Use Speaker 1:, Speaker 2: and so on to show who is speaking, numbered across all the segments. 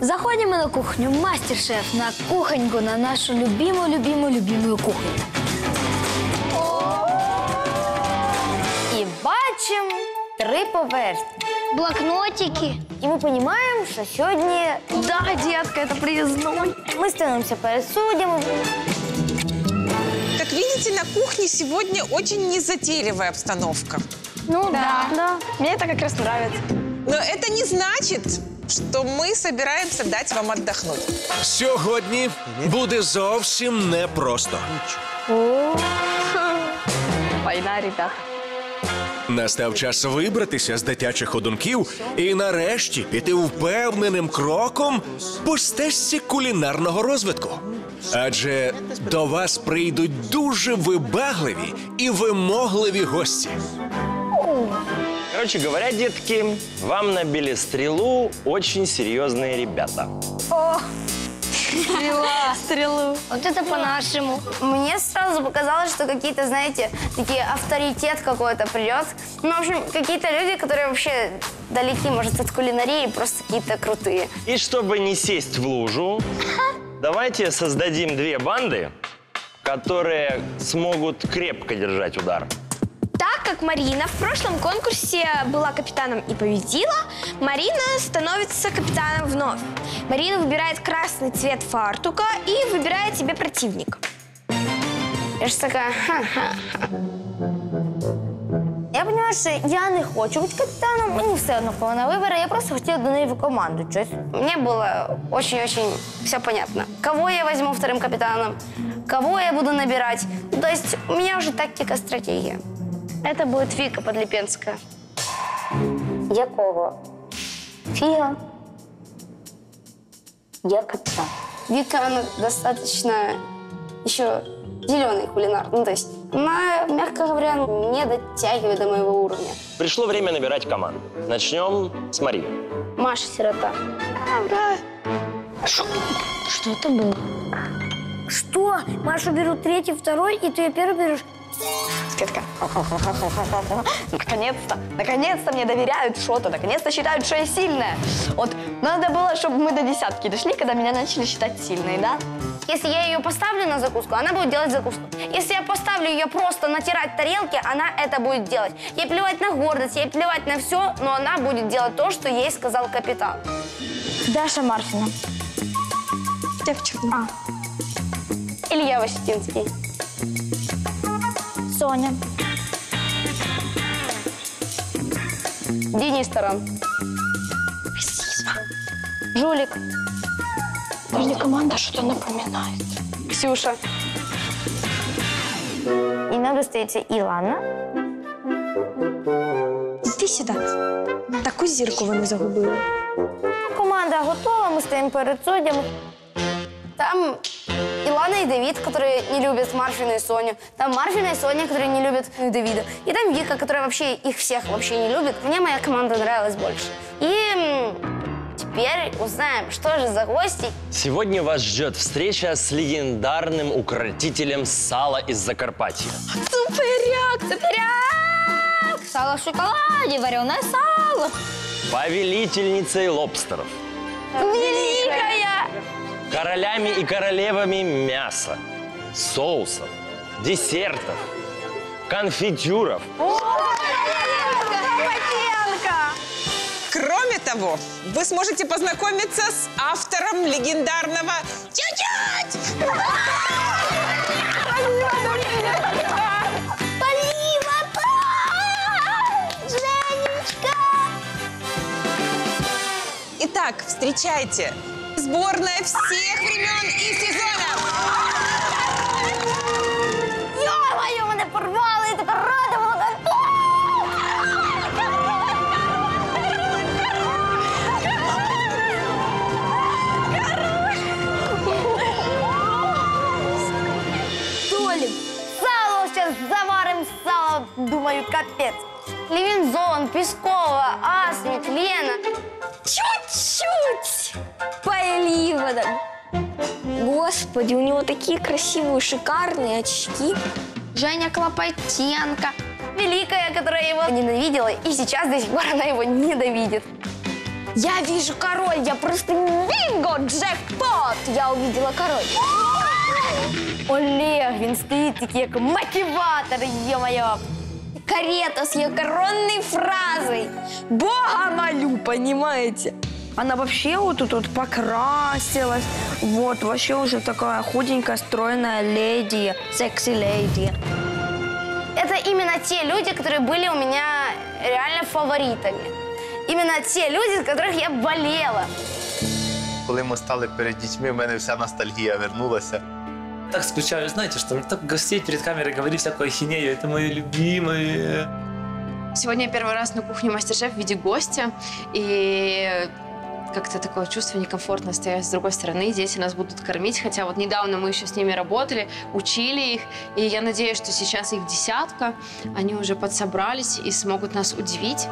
Speaker 1: Заходим мы на кухню, мастер-шеф, на кухоньку, на нашу любимую, любимую, любимую кухню. І бачимо три поверхні.
Speaker 2: Блокнотики.
Speaker 1: І ми розуміємо, що сьогодні
Speaker 2: Да, детка, это приездной.
Speaker 1: ми становимося перед суддями.
Speaker 3: Как видите, на кухне сегодня очень незатейливая обстановка.
Speaker 2: Ну да.
Speaker 1: Да.
Speaker 2: Мне это как раз нравится.
Speaker 3: Но это не значит, что мы собираемся дать вам отдохнуть.
Speaker 4: Сьогодні буде зовсім непросто.
Speaker 2: Война, ребята.
Speaker 4: Настав час вибратися з дитячих ходунків і нарешті піти впевненим кроком по стежці кулінарного розвитку. Адже до вас прийдуть дуже вибагливі і вимогливі гості.
Speaker 5: Короче говоря, детки, вам набили стрелу очень серьезные ребята.
Speaker 2: Стрела. Стрелу.
Speaker 1: Вот это по-нашему. Мне сразу показалось, что какие-то, знаете, такие авторитет какой-то придет. Ну, в общем, какие-то люди, которые вообще далеки, может, от кулинарии, просто какие-то крутые.
Speaker 5: И чтобы не сесть в лужу, давайте создадим две банды, которые смогут крепко держать удар
Speaker 6: Так как Марина в прошлом конкурсе была капитаном и победила, Марина становится капитаном вновь. Марина выбирает красный цвет фартука и выбирает себе противника.
Speaker 1: Я ж такая, ха-ха-ха. Я понимаю, що я не хочу бути капітаном, мені все одно кого вона вибере, я просто хотіла до неї в команду. Щось. Мені було очень-очень все понятно. Кого я возьму вторым капитаном, кого я буду набирать. Ну, То есть у меня уже тактика, стратегия. Это будет Вика Подлипенская. Якого? Фига. Я капитан. Вика, она достаточно еще зеленый кулинар. Ну, то есть она, мягко говоря, не дотягивает до моего уровня.
Speaker 5: Пришло время набирать команду. Начнем с Марины.
Speaker 1: Маша сирота. Что это было? Что? Машу берут третий, второй, и ты ее первый берешь?
Speaker 2: Светка. Наконец-то, наконец-то мне доверяют что-то, наконец-то считают, что я сильная. Вот надо было, чтобы мы до десятки дошли, когда меня начали считать сильной, да?
Speaker 1: Если я ее поставлю на закуску, она будет делать закуску. Если я поставлю ее просто натирать тарелки, она это будет делать. Ей плевать на гордость, ей плевать на все, но она будет делать то, что ей сказал капитан.
Speaker 2: Даша Марфина. Девочка.
Speaker 1: Илья Васютинский.
Speaker 2: Соня.
Speaker 1: Денис Таран. Жулик.
Speaker 2: Даже команда что-то напоминает.
Speaker 1: Ксюша. И надо остается Илана.
Speaker 6: Ти сюди. Таку зірку вони загубили.
Speaker 1: Команда готова, мы стоим перед судьями. Там Илана и Давид, которые не любят Марфина и Соню. Там Марфина и Соня, которые не любят Давида. И там Вика, которая вообще их всех вообще не любит. Мне моя команда нравилась больше. И теперь узнаем, что же за гости.
Speaker 5: Сегодня вас ждет встреча с легендарным укротителем сала из Закарпатья.
Speaker 1: Суперяк, суперяк! Сало в шоколаде, вареное сало.
Speaker 5: Повелительницей лобстеров.
Speaker 1: Великая!
Speaker 5: Королями и королевами мяса, соусов, десертов, конфитюров.
Speaker 3: Кроме того, вы сможете познакомиться с автором легендарного «Чуть-чуть».
Speaker 1: Женечка!
Speaker 3: Итак, встречайте. Сборная всех времен и сезонов.
Speaker 1: Ё-моё, мене порвали, така рада була. Толік, сало зараз заварим сало, думаю, капець. Левинзон, Пескова, Асмик, Лена.
Speaker 6: Поливодом. Господи, у него такие красивые, шикарные очки.
Speaker 1: Женя Клопотенко. Великая, которая его ненавидела, и сейчас до сих пор она его ненавидит.
Speaker 7: Я вижу король, я просто бинго, джекпот! Я увидела король.
Speaker 1: Олег, він стоїть такий як мотиватор, йо-моє.
Speaker 7: Карета с ее коронной фразой. Бога молю, понимаете?
Speaker 6: Она вообще вот тут вот покрасилась. Вот, вообще уже такая худенькая, стройная леди, секси-леди.
Speaker 1: Это именно те люди, которые были у меня реально фаворитами. Именно те люди, за которых я болела.
Speaker 8: Коли ми стали перед дітьми, в мене вся ностальгія вернулася.
Speaker 9: Так скучаю, знаете, что так гостей перед камерой говорить всякую ахинею. Это мои любимые.
Speaker 10: Сегодня я первый раз на кухне мастер-шеф в виде гостя, и как-то такое чувство некомфортно стоять с другой стороны. Дети нас будут кормить, хотя вот недавно мы еще с ними работали, учили их, и я надеюсь, что сейчас их десятка, они уже подсобрались и смогут нас удивить.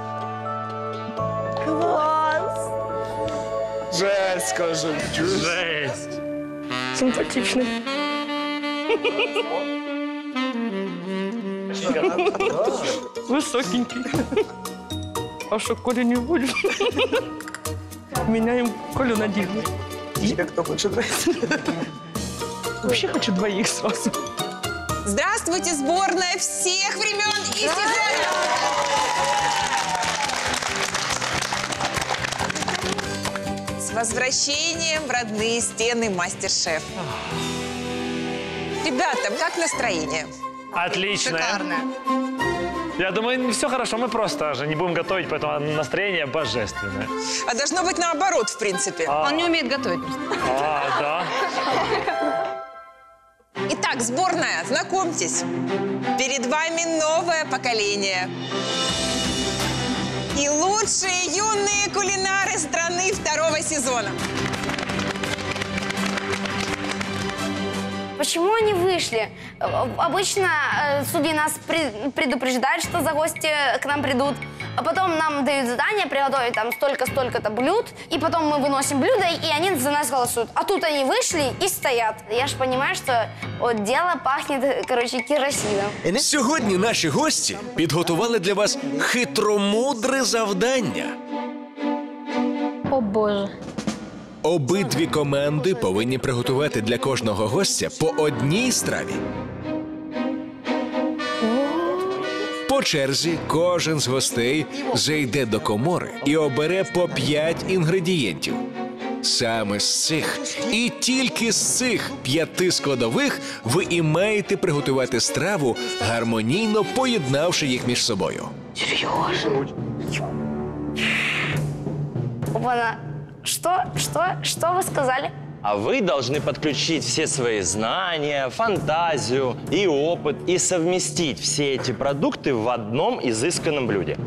Speaker 9: Жесть, скажу.
Speaker 5: Жесть!
Speaker 6: Симпатичный. Высокенький. А что, Коля не будет? Меняем Колю на Дину. Тебе кто хочет брать? Вообще хочу двоих сразу.
Speaker 3: Здравствуйте, сборная всех времен и сезонов! С возвращением в родные стены мастер-шеф. Ребята, как настроение?
Speaker 5: Отлично.
Speaker 3: Шикарно.
Speaker 5: Я думаю, все хорошо, мы просто же не будем готовить, поэтому настроение божественное.
Speaker 3: А должно быть наоборот, в принципе.
Speaker 10: Он не умеет готовить.
Speaker 5: А, да?
Speaker 3: Итак, сборная, знакомьтесь. Перед вами новое поколение. И лучшие юные кулинары страны второго сезона.
Speaker 1: Почему они вышли? Э, Обычно э, судьи нас пре- предупреждают, что за гости к нам придут, а потом нам дают задание приготовить там столько-столько-то блюд, и потом мы выносим блюда, и они за нас голосуют. А тут они вышли и стоят. Я же понимаю, что вот дело пахнет, э, короче, керосином.
Speaker 4: Сьогодні наші гості підготували для вас хитромудре завдання.
Speaker 7: О боже.
Speaker 4: Обидві команди повинні приготувати для кожного гостя по одній страві. По черзі кожен з гостей зайде до комори і обере по п'ять інгредієнтів. Саме з цих і тільки з цих п'яти складових ви і маєте приготувати страву, гармонійно поєднавши їх між собою.
Speaker 1: Опа-на. Что, что, что вы сказали?
Speaker 5: А вы должны подключить все свои знания, фантазию и опыт и совместить все эти продукты в одном изысканном блюде.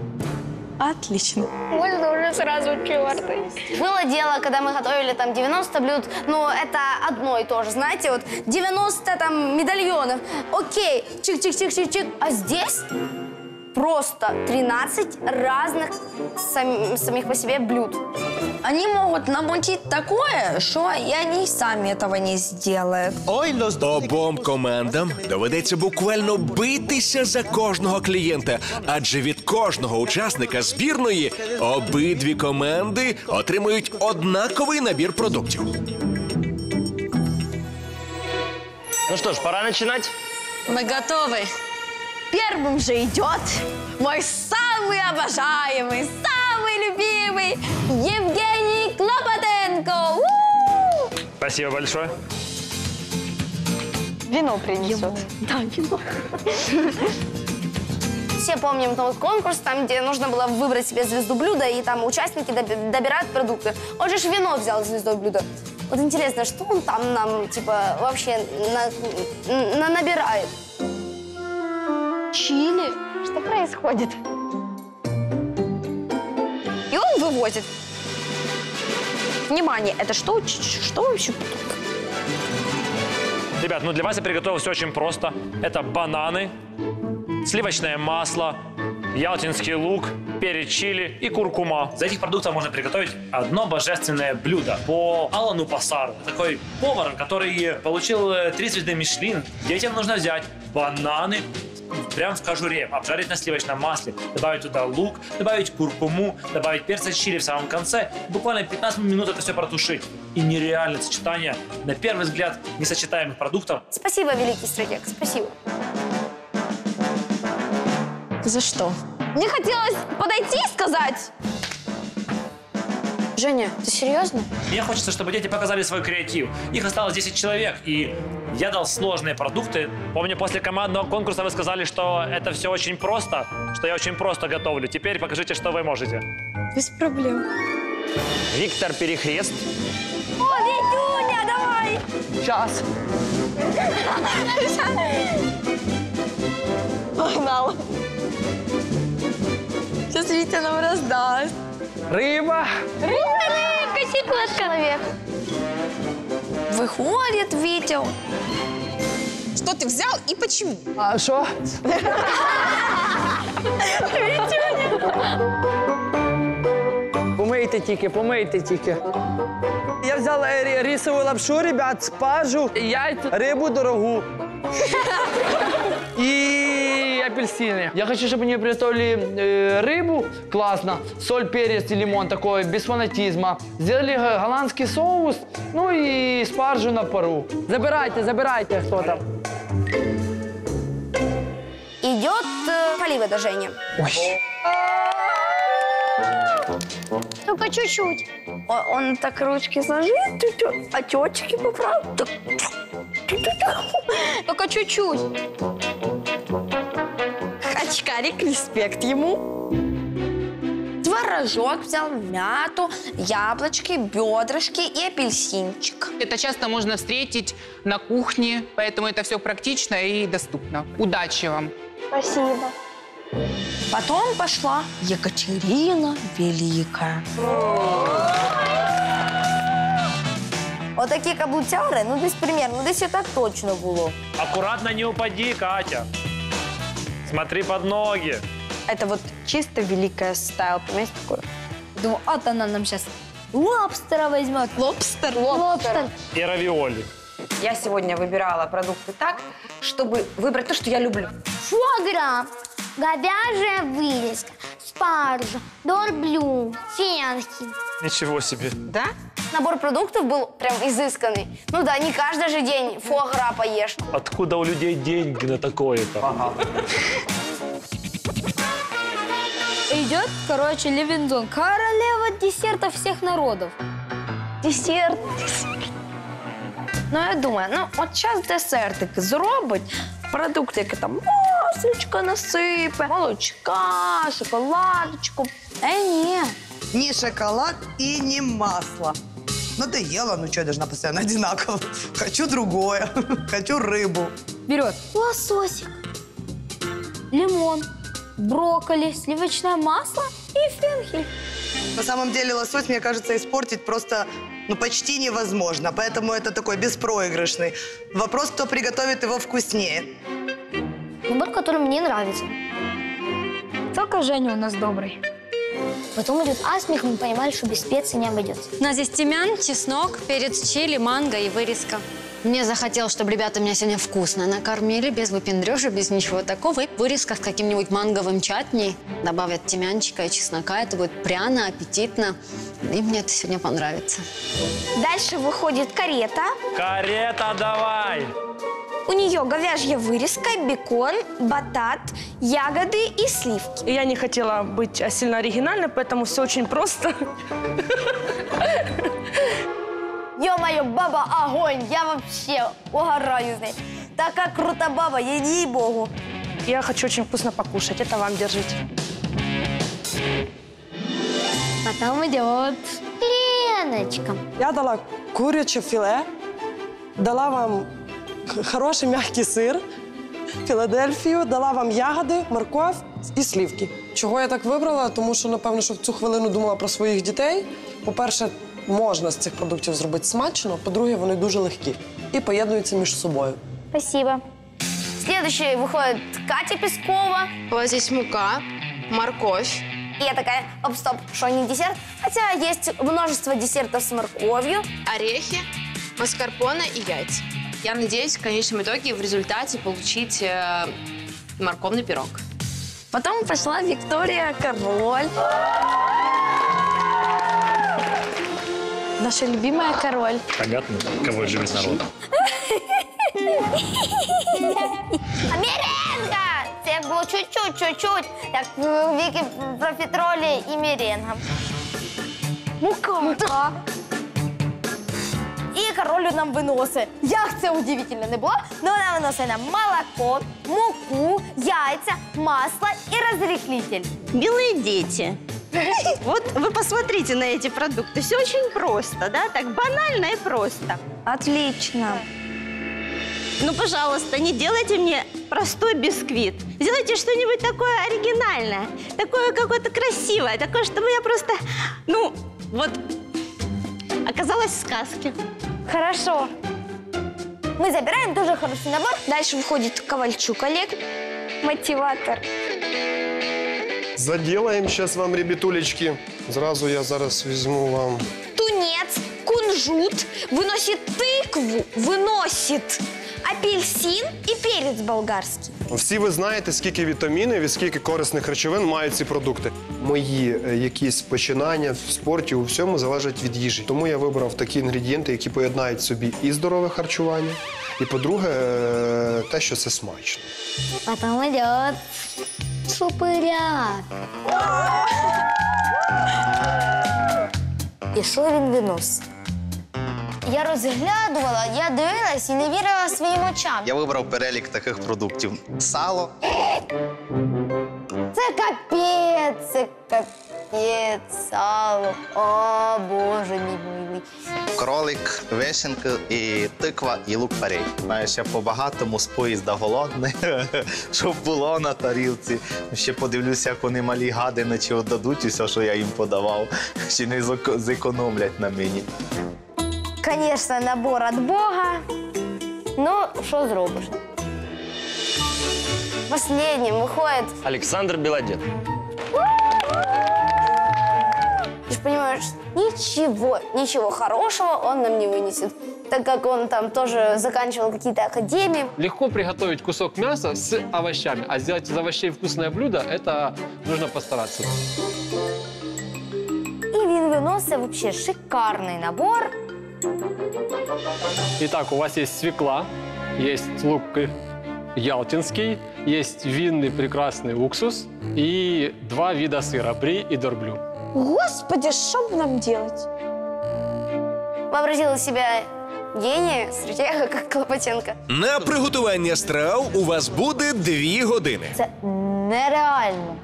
Speaker 6: Отлично.
Speaker 7: Можно уже сразу черты.
Speaker 1: Было дело, когда мы готовили там 90 блюд, но это одно и то же, знаете, вот 90 там медальонов, окей, чик-чик-чик-чик-чик, а здесь просто 13 разных сам- самих по себе блюд.
Speaker 6: Они могут намутить такое, что и они сами этого не сделают.
Speaker 4: Обом командам доведеться буквально битися за кожного клієнта, адже від кожного учасника збірної обидві команди отримують однаковий набір продуктів.
Speaker 5: Ну что ж, пора начинать.
Speaker 10: Мы готовы.
Speaker 7: Первым же идет мой самый обожаемый, самый любимый Евгений Клопотенко. У!
Speaker 5: Спасибо большое.
Speaker 6: Вино принесет.
Speaker 1: Все помним тот конкурс, там, где нужно было выбрать себе звезду блюда, и там участники доби- добирают продукты. Он же ж вино взял звездой блюда. Вот интересно, что он там нам, типа, вообще на- на- набирает?
Speaker 7: Чили? Что происходит?
Speaker 6: И он вывозит. Внимание, это что? Что вообще?
Speaker 9: Ребят, ну для вас я приготовил все очень просто. Это бананы, сливочное масло, ялтинский лук, перец чили и куркума. Из этих продуктов можно приготовить одно божественное блюдо по Алану Пасару. Такой повар, который получил э, три звезды Мишлин. Детям нужно взять бананы, прям в кожуре, обжарить на сливочном масле, добавить туда лук, добавить куркуму, добавить перца чили в самом конце, буквально 15 минут это все протушить. И нереальное сочетание, на первый взгляд, несочетаемых продуктов.
Speaker 1: Спасибо, великий стратег, спасибо.
Speaker 6: За что?
Speaker 2: Мне хотелось подойти и сказать.
Speaker 1: Женя, ты серьезно?
Speaker 9: Мне хочется, чтобы дети показали свой креатив. Их осталось 10 человек, и я дал сложные продукты. Помню, после командного конкурса вы сказали, что это все очень просто, что я очень просто готовлю. Теперь покажите, что вы можете.
Speaker 6: Без проблем.
Speaker 5: Виктор Перехрест.
Speaker 2: О, Витюня, давай!
Speaker 6: Сейчас. Погнал. Сейчас Витя нам раздаст.
Speaker 11: Рыба.
Speaker 2: Рыбка, секундочка.
Speaker 1: Человек.
Speaker 6: Выходит Витя.
Speaker 3: Что ты взял и почему?
Speaker 11: А что? Помийте тільки, помийте тільки. Я взял э, ри- рисовую лапшу, ребят, спажу, яйца, рыбу дорогу. И апельсины. Я хочу, чтобы они приготовили э, рыбу классно, соль, перец и лимон такой, без фанатизма. Сделали г- голландский соус, ну и спаржу на пару. Забирайте, забирайте, кто там.
Speaker 1: Идет э, поливодожение.
Speaker 2: Только чуть-чуть.
Speaker 6: О- Он так ручки сложил, чуть-чуть, а поправил.
Speaker 2: Только чуть-чуть.
Speaker 6: Очкарик, респект ему. Творожок взял, мяту, яблочки, бедрышки и апельсинчик.
Speaker 12: Это часто можно встретить на кухне, поэтому это все практично и доступно. Удачи вам!
Speaker 2: Спасибо.
Speaker 6: Потом пошла Екатерина Великая.
Speaker 1: Отакі каблуцяри, ну десь примерно, ну десь так точно було.
Speaker 9: Аккуратно не упади, Катя. Смотри под ноги.
Speaker 6: Это вот чисто Великая стайл. Понимаете такое?
Speaker 2: Думаю, вот она нам сейчас лобстера возьмет.
Speaker 6: Лобстер,
Speaker 2: Лобстер.
Speaker 9: И равиоли.
Speaker 13: Я сегодня выбирала продукты так, чтобы выбрать то, что я люблю.
Speaker 2: Фуагра, говяжья вырезка, спаржа, дорблю, фенхи.
Speaker 9: Ничего себе.
Speaker 13: Да?
Speaker 1: Набор продуктов был прям изысканный. Ну да, не каждый же день фуагра поешь.
Speaker 9: Откуда у людей деньги на такое-то?
Speaker 2: Идет, короче, Левинзон, королева десертов всех народов.
Speaker 6: Десерт. Ну, я думаю, ну, от зараз десертик зробить, продуктики там масличко насипе, молочка, шоколадочку. Е, ні.
Speaker 14: Не шоколад и не масло. Надоело, ну что, я должна постоянно одинаково. Хочу другое, хочу рыбу.
Speaker 2: Берет лососик, лимон, брокколи, сливочное масло и фенхель.
Speaker 14: На самом деле лосось, мне кажется, испортить просто ну, почти невозможно. Поэтому это такой беспроигрышный. Вопрос, кто приготовит его вкуснее.
Speaker 2: Набор, который мне нравится. Только Женя у нас добрый. Потом идет асмик, мы понимали, что без специй не обойдется.
Speaker 15: У нас здесь тимян, чеснок, перец чили, манго и вырезка. Мне захотелось, чтобы ребята меня сегодня вкусно накормили, без выпендрежа, без ничего такого. И вырезка с каким-нибудь манговым чатни. Добавят тимянчика и чеснока. Это будет пряно, аппетитно. И мне это сегодня понравится.
Speaker 2: Дальше выходит карета.
Speaker 9: Карета давай!
Speaker 2: У нее говяжья вырезка, бекон, батат, ягоды и сливки.
Speaker 16: Я не хотела быть сильно оригинальной, поэтому все очень просто.
Speaker 1: Ё-моё, баба огонь, я вообще угораю с ней. Такая крута баба, ей-богу.
Speaker 16: Я хочу очень вкусно покушать. Это вам держите.
Speaker 2: Потом идет Леночка.
Speaker 17: Я дала куряче філе, дала вам хороший м'який сир, Філадельфію, дала вам ягоди, морков і слівки. Чого я так вибрала? Тому що, напевно, що в цю хвилину думала про своїх дітей. По-перше, можна з цих продуктів зробити смачно, по-друге, вони дуже легкі і поєднуються між собою.
Speaker 1: Спасибо. Следующий выходит Катя Пескова.
Speaker 10: Вот здесь мука, морковь.
Speaker 1: И я такая, оп, стоп, что не десерт? Хотя есть множество десертов с морковью.
Speaker 10: орехи, маскарпоне и яйца. Я надеюсь в конечном итоге в результате получить э, морковный пирог.
Speaker 7: Потом пошла Виктория Король. Наша любимая Король.
Speaker 9: Понятно, кого любит народ.
Speaker 16: А меренга! Це було чуть-чуть, чуть-чуть. Так в віки профітролі і меренга. Мука. Мука. І королю нам виносить. Як це удивительно не було, але вона виносить нам молоко, муку, яйця, масло і розріхлитель.
Speaker 18: Милые дети, вот вы посмотрите на эти продукты. Все очень просто, да? Так банально и просто.
Speaker 7: Отлично.
Speaker 18: Ну, пожалуйста, не делайте мне простой бисквит. Сделайте что-нибудь такое оригинальное, такое какое-то красивое, такое, чтобы я просто, ну, вот, оказалась в сказке.
Speaker 16: Хорошо. Мы забираем тоже хороший набор.
Speaker 6: Дальше выходит Ковальчук Олег, мотиватор.
Speaker 19: Заделаем сейчас вам, ребятулечки. Зразу я зараз візьму вам.
Speaker 6: Тунец, кунжут, выносит тыкву, выносит апельсин и перец болгарский.
Speaker 19: Всі ви знаєте, скільки вітамінів і скільки корисних речовин мають ці продукти. Мої е, якісь починання в спорті у всьому залежать від їжі. Тому я вибрав такі інгредієнти, які поєднають в собі і здорове харчування, і, по-друге, е, те, що це смачно.
Speaker 16: Потом идет шупыряк. І що він виносить? Я розглядувала, я дивилась і не вірила своїм очам.
Speaker 8: Я вибрав перелік таких продуктів: сало,
Speaker 16: Це капець, це капець, сало. О, Боже мій милий.
Speaker 8: кролик, вишенка і тиква, і лук парей. Знаєш, я по-багатому з поїзда голодний, щоб було на тарілці. Ще подивлюся, як вони малі гадини, чи отдадуть усе, що я їм подавав, чи не зек- зекономлять на мені.
Speaker 16: Звісно, набор від Бога. Ну, що зробиш? Последним виходить
Speaker 5: Александр Белодед.
Speaker 16: Ты же понимаешь, ничего, ничего хорошего он нам не вынесет, так как он там тоже заканчивал какие-то академии.
Speaker 20: Легко приготовить кусок мяса с овощами, а сделать из овощей вкусное блюдо, это нужно постараться.
Speaker 16: И він виносить вообще шикарный набор.
Speaker 20: Итак, у вас есть свекла, есть лук ялтинский, есть винный прекрасный уксус и два вида сыра – бри и дорблю.
Speaker 6: Господи, что нам делать?
Speaker 16: Вообразила себя гения, стратега, как Клопотенко.
Speaker 4: На приготування страв у вас буде дві години.
Speaker 16: Це нереально.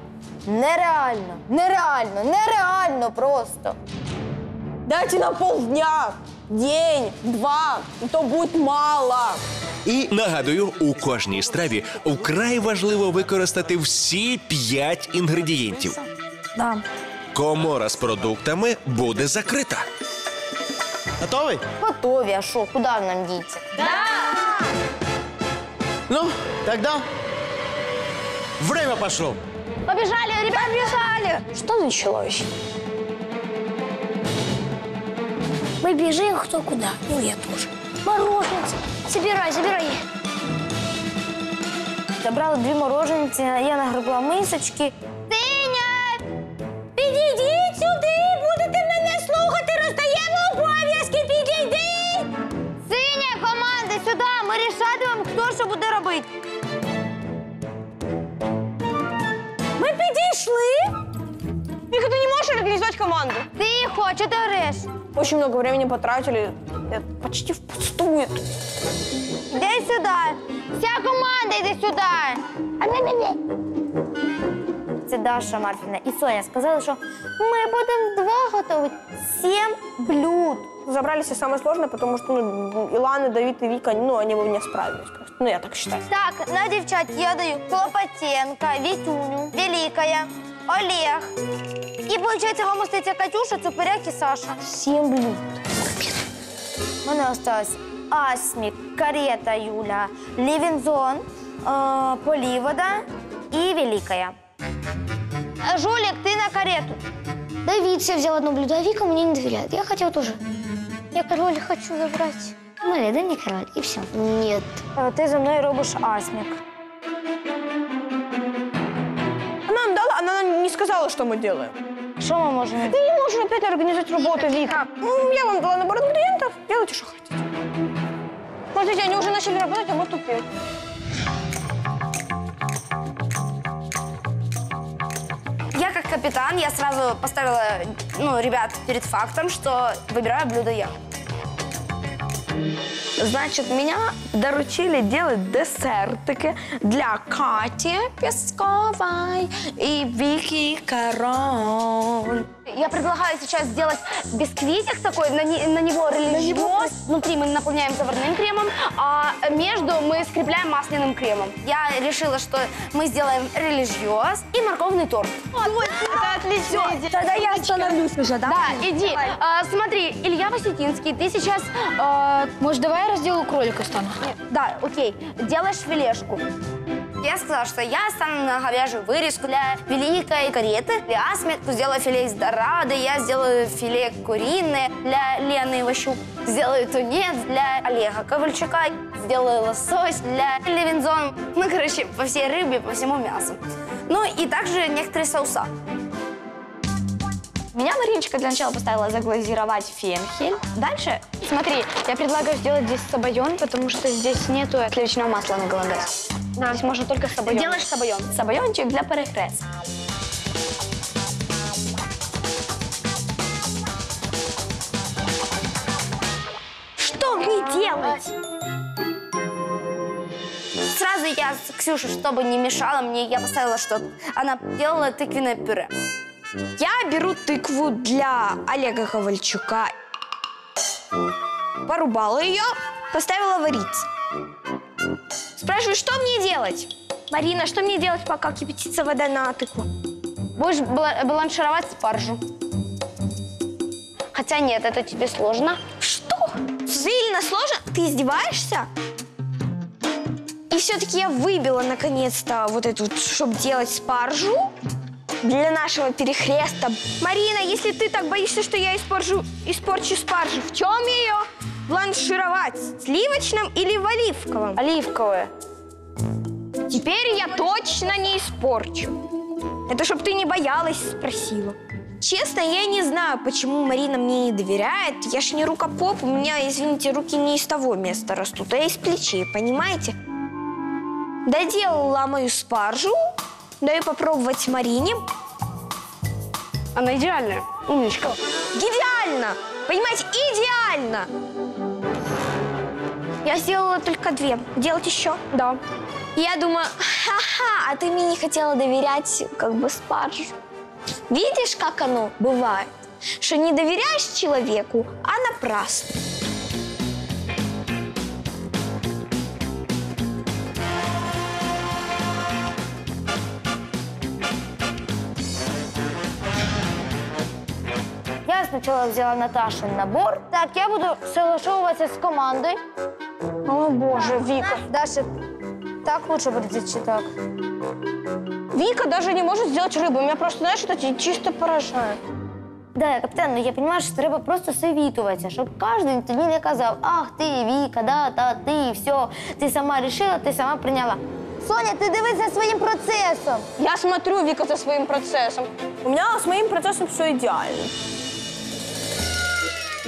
Speaker 16: Нереально, нереально, нереально просто.
Speaker 17: Дайте на полдня, день, два, и то будет мало.
Speaker 4: І нагадую, у кожній страві вкрай важливо використати всі п'ять інгредієнтів.
Speaker 16: Да.
Speaker 4: Комора з продуктами буде закрита.
Speaker 8: Готовий?
Speaker 16: Готові, а що, куди нам діться?
Speaker 8: Ну, тогда время пошло.
Speaker 16: Побежали, ребят, побежали! Что началось? Мы бежим кто куда. Ну, я тоже. Мороженцы. Собирай, собирай. Забрала дві мороженці, я нагребла мисочки. Синя! Підійдіть сюди! Будете мене слухати, роздаємо обов'язки, підійдіть! Синя, команда, сюди! Ми рішатимемо, хто що буде робити. Ми підійшли?
Speaker 21: Вика, ты не можешь организовать команду?
Speaker 16: Тихо, что ты орешь?
Speaker 21: Очень много времени потратили. Это почти впустую.
Speaker 16: Іди сюди. Вся команда йди сюди. Це Даша Марфіна і Соня сказали, що ми будемо вдвох готувати сім блюд.
Speaker 21: Забрали все самое сложное, потому что ну, Илана, Давид и Вика, ну, они бы не справились просто. Ну, я так считаю.
Speaker 16: Так, на дівчат я даю Клопотенка, Вітюню, Великая, Олег. І, виходить, вам остається Катюша, Цуперяк і Саша. Сім блюд. У мене осталось Асмік, Карета Юля, Лівінзон, е, Полівода і Великая. Е, Жулік, ти на карету. Давид все взял одно блюдо, а Вика мне не доверяет. Я хотела тоже. Я король хочу забрать. Мария, дай мне король, и все. Нет. Ты за мной робишь асмик.
Speaker 21: сказала, что мы делаем.
Speaker 16: Что мы можем
Speaker 21: Ты не можешь опять организовать работу, Вика. Ну, я вам дала набор ингредиентов, делайте, что хотите. Смотрите, они уже начали работать, а мы тупим.
Speaker 16: Я как капитан, я сразу поставила ну, ребят перед фактом, что выбираю блюдо я.
Speaker 7: Значит, меня доручили делать десертики для Кати Песковой и Вики Король.
Speaker 16: Я предлагаю сейчас сделать бисквитик такой, на, не- на него религиоз. Внутри мы наполняем заварным кремом, а между мы скрепляем масляным кремом. Я решила, что мы сделаем религиоз и морковный торт.
Speaker 21: Это отличная идея.
Speaker 16: Тогда я становлюсь уже, да? Да, иди. А, смотри, Илья Васютинский, ты сейчас... Может, давай я разделаю кролика стану? Да, окей. Делаешь филешку. Я сказала, что я стану на говяжью вырезку для великой кареты. Для Асми сделаю филе из дорады, я сделаю филе куриное для Лены Иващук. Сделаю тунец для Олега Ковальчука. Сделаю лосось для Левинзон. Ну, короче, по всей рыбе, по всему мясу. Ну, и также некоторые соуса.
Speaker 7: Меня Мариночка для начала поставила заглазировать фенхель. Дальше, смотри, я предлагаю сделать здесь сабайон, потому что здесь нету сливочного масла на голландес. Здесь можно только сабайон.
Speaker 16: Делаешь сабайон?
Speaker 7: Сабайончик для перехрес.
Speaker 16: Что мне делать? Сразу я с Ксюшей, чтобы не мешала мне, я поставила, что она делала тыквенное пюре.
Speaker 6: Я беру тыкву для Олега Ковальчука. Порубала ее, поставила вариться. Спрашиваю, что мне делать? Марина, что мне делать, пока кипятится вода на тыкву?
Speaker 16: Будешь бланшировать спаржу. Хотя нет, это тебе сложно.
Speaker 6: Что? Сильно сложно? Ты издеваешься? И все-таки я выбила наконец-то вот эту, чтобы делать спаржу для нашего перехреста. Марина, если ты так боишься, что я испорчу, испорчу спаржу, в чем ее бланшировать? Сливочным или в оливковом?
Speaker 16: Оливковое.
Speaker 6: Теперь я точно не испорчу. Это чтоб ты не боялась, спросила. Честно, я не знаю, почему Марина мне не доверяет. Я ж не рукопоп, у меня, извините, руки не из того места растут, а из плечей, понимаете? Доделала мою спаржу, даю попробовать Марине.
Speaker 16: Она идеальная, умничка.
Speaker 6: Идеально! Понимаете, идеально! Я сделала только две. Делать еще? Да. Я думаю, ха-ха, а ты мне не хотела доверять как бы спаржу. Видишь, как оно бывает? Что не доверяешь человеку, а напрасно.
Speaker 16: сначала взяла Наташин набор. Так, я буду соглашовываться с командой.
Speaker 21: О, боже, Вика.
Speaker 16: Даша, так лучше будет чи так?
Speaker 21: Вика даже не может сделать рыбу. Меня просто, знаешь, это чисто поражает.
Speaker 16: Да, капітан, ну я розумію, що треба просто совітуватися, щоб кожен тоді не казав, ах, ти, Віка, да, та, ти, все, ти сама рішила, ти сама прийняла. Соня, ти дивись за своїм процесом.
Speaker 21: Я смотрю, Вика, за своим процессом. У меня с моим процессом все идеально.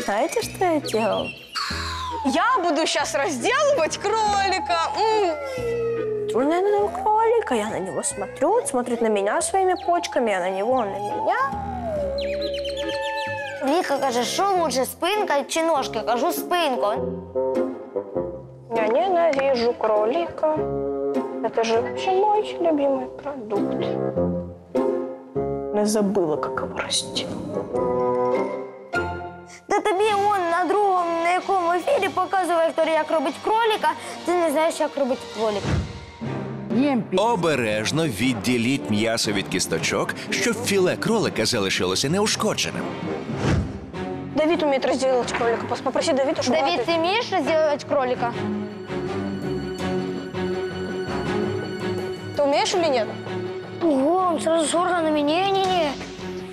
Speaker 21: Знаете, что я делал? Я буду сейчас разделывать кролика. М. Смотрю на этого кролика, я на него смотрю, он смотрит на меня своими почками, я на него, он на меня.
Speaker 16: Віка каже, що лучше, спинка чи ножки? Кажу, спинку.
Speaker 21: Я ненавижу кролика. Это же вообще мой любимый продукт. Я забыла, как его растить.
Speaker 16: Та тобі он на другому, на якому ефірі показує Вікторія, як робить кролика, ти не знаєш, як робить кролика.
Speaker 4: Обережно відділіть м'ясо від кісточок, щоб філе кролика залишилося неушкодженим.
Speaker 21: Давид умеет разделывать кролика. Пос- Попроси Давида, чтобы...
Speaker 16: Давид, ти вмієш розділувати кролика?
Speaker 21: Ты умеешь или нет?
Speaker 16: Ого, он сразу с органами. Не-не-не,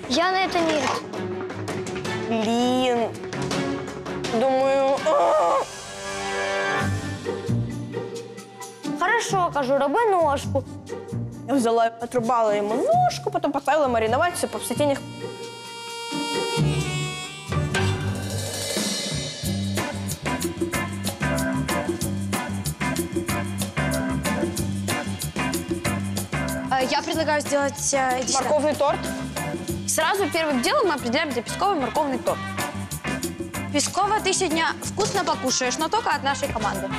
Speaker 16: я на это нет.
Speaker 21: Блин. Думаю... а,
Speaker 16: Хорошо, кажу, роби ножку.
Speaker 21: Я взяла, отрубала ему ножку, потом поставила мариновать в сотейных
Speaker 6: Э, Я предлагаю сделать... э.
Speaker 21: Морковный торт.
Speaker 6: Сразу первым делом мы определяем, где песковый морковный торт. Пескова, ты сегодня вкусно покушаешь, но только от нашей команды.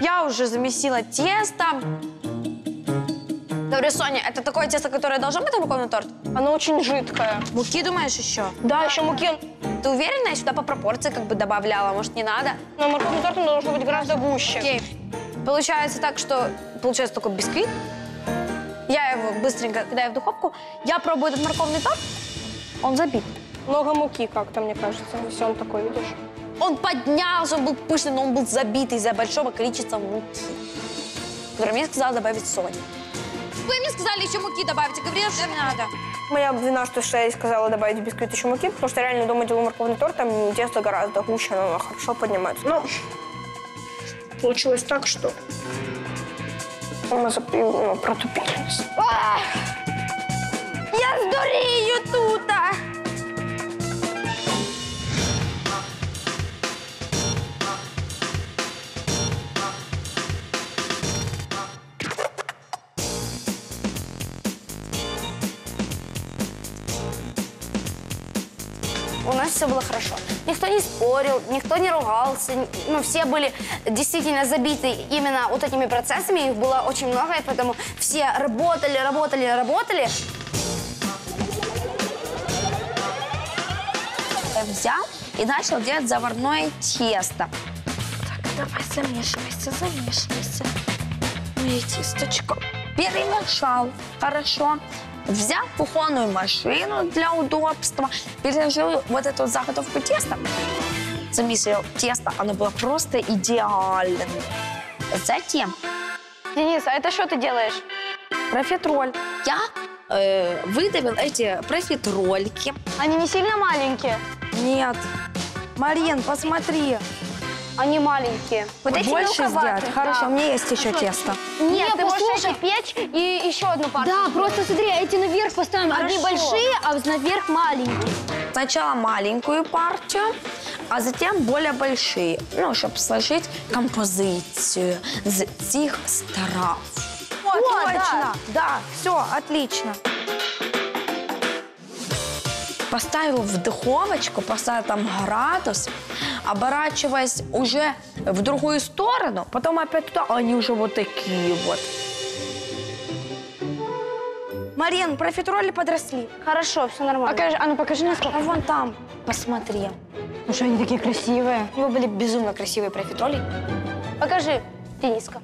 Speaker 6: Я уже замесила тесто. Говорю, Соня, это такое тесто, которое должно быть на морковный торт?
Speaker 21: Оно очень жидкое.
Speaker 6: Муки, думаешь, еще?
Speaker 21: Да, еще муки.
Speaker 6: Ты уверена? Я сюда по пропорции как бы добавляла, может, не надо?
Speaker 21: Но морковный торт должен быть гораздо гуще.
Speaker 6: Окей. Получается так, что получается такой бисквит. Я его быстренько кидаю в духовку. Я пробую этот морковный торт. Он забит.
Speaker 21: Много муки как-то, мне кажется, если он такой, видишь.
Speaker 6: Он поднялся, он был пышный, но он был забит из-за большого количества муки, которое мне сказала добавить Соня. Вы мне сказали еще муки добавить, и говорила, что не надо.
Speaker 21: Моя вина, что я ей сказала добавить в бисквит еще муки, потому что реально дома делаю морковный торт, там тесто гораздо гуще, оно хорошо поднимается. Но получилось так, что мы запи- ну, протупились.
Speaker 6: А! Я сдурею тут! а!
Speaker 1: У нас все было хорошо. Никто не спорил, никто не ругался. Ну, все были действительно забиты именно вот этими процессами. Их было очень много, и поэтому все работали, работали, работали.
Speaker 6: Я взял и начал делать заварное тесто. Так, давай замешивайся, замешивайся. Моє тісточко. Перемешал. Хорошо. Взял кухонную машину для удобства, переложил вот эту заготовку теста, замесил тесто, оно было просто идеальным. Затем,
Speaker 21: Денис, а это что ты делаешь?
Speaker 6: профитроль. Я э, выдавил эти профитрольки.
Speaker 21: Они не сильно маленькие?
Speaker 6: Нет. Марин, посмотри.
Speaker 1: Они маленькие.
Speaker 6: Вот
Speaker 1: эти
Speaker 6: больше
Speaker 1: мелковатые,
Speaker 6: сделать? Хорошо,
Speaker 1: да.
Speaker 6: у меня есть еще тесто.
Speaker 1: Нет, ты можешь
Speaker 21: послушай.
Speaker 1: эти печь и еще одну партию.
Speaker 21: Да, просто смотри, эти наверх поставим. Одни
Speaker 6: Хорошо.
Speaker 21: большие, а наверх маленькие.
Speaker 6: Сначала маленькую партию, а затем более большие. Ну, чтобы сложить композицию з цих страв. Вот,
Speaker 21: О,
Speaker 6: точно. Да, все, отлично. Поставил в духовочку, поставил там градус, оборачиваясь уже в другую сторону, потом опять туда, они уже вот такие вот. Марин, профитроли подросли.
Speaker 1: Хорошо, все нормально.
Speaker 21: Покажи, а ну покажи насколько.
Speaker 6: А вон там, посмотри.
Speaker 21: Ну что, они такие красивые.
Speaker 6: У него были безумно красивые профитроли.
Speaker 1: Покажи, Дениска.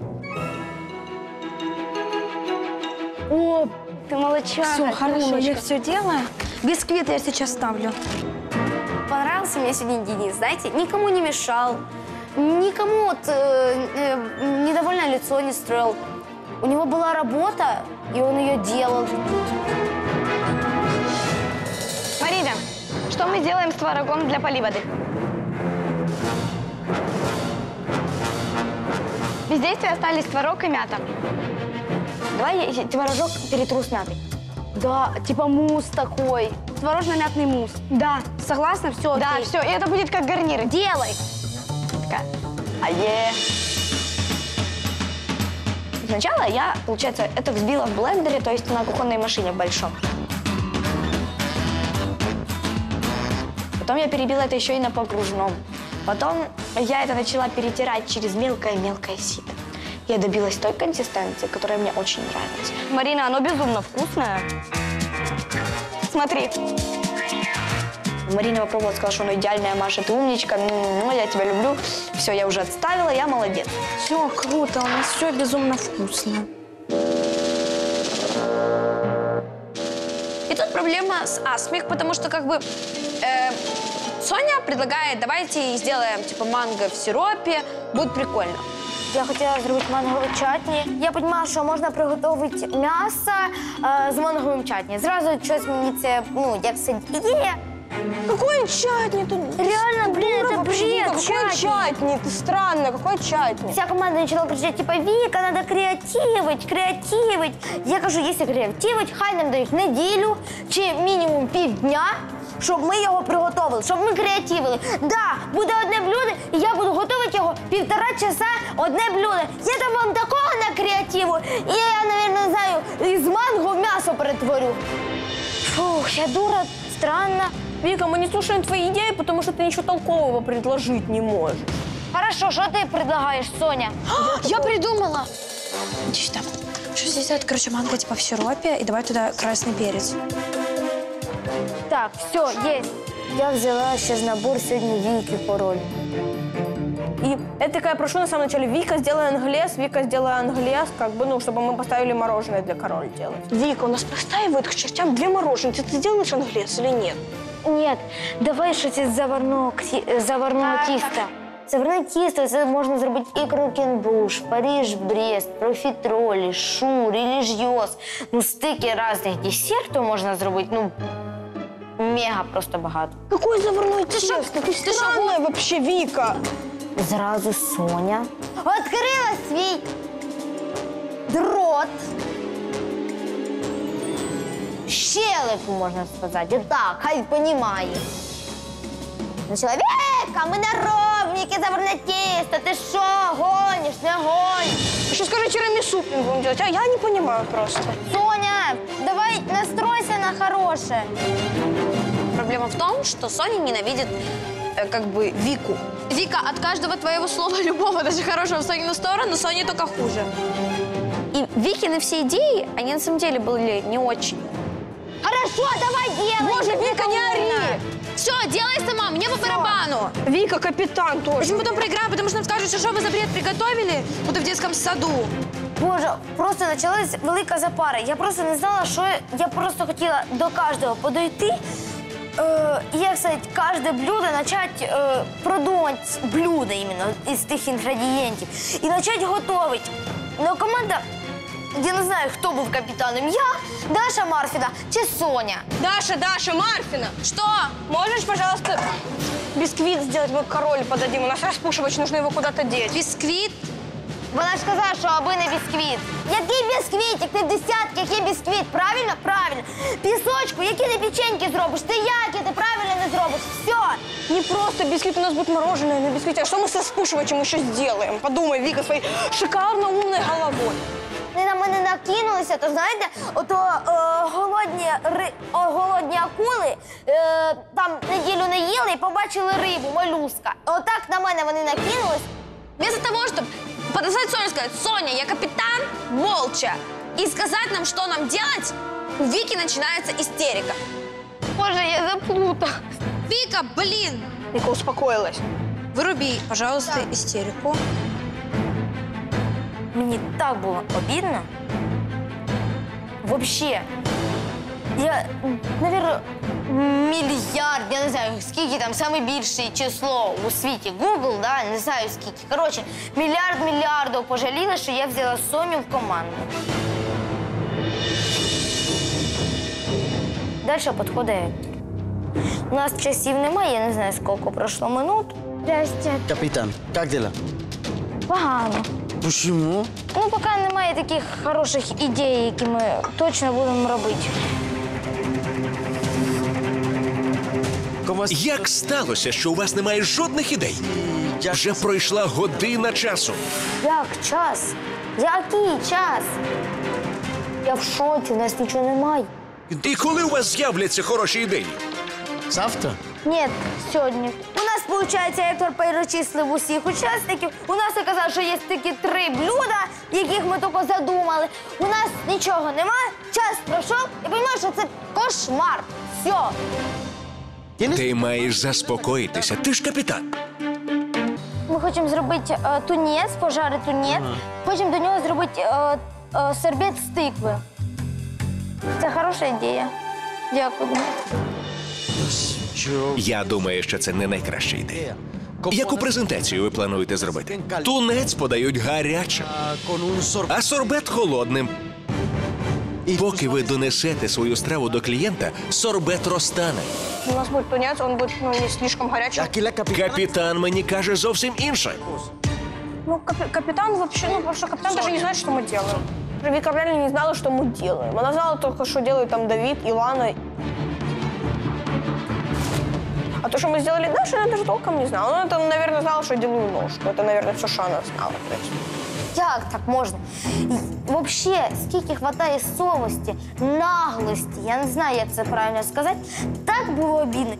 Speaker 21: О,
Speaker 1: Ты молодчага.
Speaker 6: Все, хорошо, я все делаю. Бисквит я сейчас ставлю.
Speaker 1: Понравился мне сегодня Денис, знаете, никому не мешал, никому вот, э, э, недовольное лицо не строил. У него была работа, и он ее делал.
Speaker 21: Марина, что мы сделаем с творогом для поливоды? Без действия остались творог и мята. Давай я творожок перетру с мятой.
Speaker 1: Да, типа мусс такой, творожно-мятный мусс.
Speaker 21: Да.
Speaker 1: Согласна? Все,
Speaker 21: Да, все, и это будет как гарнир.
Speaker 1: Делай.
Speaker 21: Такая. Ае.
Speaker 6: Сначала я, получается, это взбила в блендере, то есть на кухонной машине большом. Потом я перебила это еще и на погружном. Потом я это начала перетирать через мелкое-мелкое сито. Я добилась той консистенции, которая мне очень нравится.
Speaker 21: Марина, оно безумно вкусное. Смотри.
Speaker 6: Марина попробовала, сказала, что оно идеальное, Маша, ты умничка, ну, я тебя люблю. Все, я уже отставила, я молодец. Все, круто, у нас все безумно вкусно. И тут проблема с асмик, потому что как бы э, Соня предлагает, давайте сделаем типа манго в сиропе, будет прикольно.
Speaker 1: Я хотіла зробити мангове чатні. Я розуміла, що можна приготувати м'ясо е, з манговим чатні. Зразу щось мені це, ну, як це ідея.
Speaker 21: Какой чатни тут?
Speaker 16: Реально, блин, это бред,
Speaker 21: Какой
Speaker 16: чатни.
Speaker 21: Ты странно, какой чатни?
Speaker 16: Вся команда начала кричати, типа, Віка, треба креативить, креативить. Я кажу, якщо креативить, хай нам дають неділю чи мінімум півдня, щоб ми його приготували, щоб ми креативили. Да, буде одне блюдо, і я буду готувати його півтора часа одне блюдо. Я там вам такого на креативу, і я, мабуть, не знаю, із манго в м'ясо перетворю. Фух, я дура, странна.
Speaker 21: Вика, мы не слушаем твои идеи, потому что ты ничего толкового предложить не можешь.
Speaker 16: Хорошо, що ти предлагаєш, Соня?
Speaker 7: Я придумала! Иди сюда. Что здесь делать? Короче, манго типа в сиропе и добавить туда красный перец.
Speaker 16: Так, все, есть. Я взяла сейчас набор сегодня Вики пароль.
Speaker 21: И это такая, прошу на самом начале, Вика, сделай англес, Вика, сделай англес, как бы, ну, чтобы мы поставили мороженое для король делать. Вика, у нас простаивает к чертям две мороженые. Ты, ты делаешь англес или нет?
Speaker 16: Нет, давай щось із заварного, кі- заварного тіста. Заварне тісто це можна зробити і крокенбуш, Париж, Брест, профітролі, шур, реліжйоз. Ну, стільки різних десертів можна зробити, ну, мега просто багато.
Speaker 21: Какой заварной тесто? Ты странная вообще, Вика.
Speaker 16: Зразу Соня відкрила свій дрот. Щелепу, можна сказати. Отак, хай понімає. Начала, Віка, ми не робимо, яке заварне тісто. Ти що, гониш, не гониш?
Speaker 21: Еще скажи, тирамису блин, будем делать, а я не понимаю просто.
Speaker 16: Соня, давай настройся на хорошее.
Speaker 7: Проблема в том, что Соня ненавидит э, как бы Вику. Вика, от каждого твоего слова, любого, даже хорошего в Сонину сторону, Соне только хуже. И Викины все идеи, они на самом деле были не очень.
Speaker 16: Хорошо, давай делай.
Speaker 21: Боже, Вика, не ори!
Speaker 7: Все, делай сама, мне по барабану.
Speaker 21: Вика, капитан тоже.
Speaker 7: Почему потом проиграем? Потому что нам скажут, что, что вы за бред приготовили, будто в детском саду.
Speaker 16: Боже, просто почалась велика запара. Я просто не знала, що я, я просто хотіла до кожного подойти. І як кожне блюдо почати е, продумати блюдо іменно із тих інгредієнтів і почати готувати. Ну, команда, я не знаю, хто був капітаном. Я, Даша Марфіна чи Соня.
Speaker 21: Даша, Даша, Марфина. Что? Можешь, пожалуйста, бисквит сделать? Мы король подадим. У нас распушивач, нужно его куда-то деть.
Speaker 7: Бисквит?
Speaker 16: Вона ж сказала, що аби не бісквіт. Який бісквіт? Як ти в десятки, який бісквіт? Правильно? Правильно. Пісочку, які ти печеньки зробиш? Ти які ти правильно не зробиш? Все.
Speaker 21: Не просто бисквит, у нас будет мороженое на бисквите. А что мы со спушивачем еще сделаем? Подумай, Вика, своей шикарно умной головой.
Speaker 16: Вони на мене накинулися, то знаєте, ото е, голодні, ри, о, голодні акули е, там неділю не їли і побачили рибу, молюска. Отак на мене вони накинулись.
Speaker 7: Вместо того, чтобы подозвать Соню и сказать, Соня, я капитан, молча, и сказать нам, что нам делать, у Вики начинается истерика.
Speaker 16: Боже, я заплуталась.
Speaker 7: Вика, блин!
Speaker 21: Вика успокоилась.
Speaker 7: Выруби, пожалуйста, истерику.
Speaker 16: Мені так було обідно. Вообще. Я, навірно, мільярд, я не знаю, скільки там саме більше число у світі. Google, да, не знаю скільки. Коротше, мільярд мільярдів пожаліла, що я взяла Соню в команду. Далі підходить. У нас часів немає, я не знаю, скільки пройшло минут. Здрасте.
Speaker 22: Капитан, как дела?
Speaker 16: Погано.
Speaker 22: Почему?
Speaker 16: Ну, поки немає таких хороших ідей, які ми точно будемо робити.
Speaker 4: Як сталося, що у вас немає жодних ідей? Вже пройшла година часу.
Speaker 16: Як час? Який час? Я в шоці, у нас нічого немає.
Speaker 4: І коли у вас з'являться хороші ідеї?
Speaker 22: Завтра?
Speaker 16: Ні, сьогодні. У нас, виходить, Ектор перечислив усіх учасників. У нас оказалось, що є тільки три блюда, яких ми тільки задумали. У нас нічого немає, час пройшов, і розумієш, що це кошмар. Все.
Speaker 4: Ти маєш заспокоїтися. Ти ж капітан.
Speaker 16: Ми хочемо зробити е, тунець, пожарити тунець. Хочемо до нього зробити е, е, сербет з тикви. Це хороша ідея. Дякую.
Speaker 4: Я думаю, що це не найкраща ідея. Яку презентацію ви плануєте зробити? Тунець подають гарячим, а сорбет холодним. Поки ви донесете свою страву до клієнта, сорбет розтане.
Speaker 21: У нас будет тунец, он будет ну, не слишком горячий.
Speaker 4: Капітан мені каже зовсім інше.
Speaker 21: Ну, капи- капитан вообще, ну, потому что капитан даже не знает, что мы делаем. Вика реально не знала, что мы делаем. Она знала только, что делают там Давид, Илана. А то, что мы сделали дальше, она даже толком не знала. Ну, это, наверное, знала, что я делаю ножку. Это, наверное, все, что она знала. То есть.
Speaker 16: Як так можна? Взагалі, скільки хватає совості, наглості, я не знаю, як це правильно сказати. Так було обідно.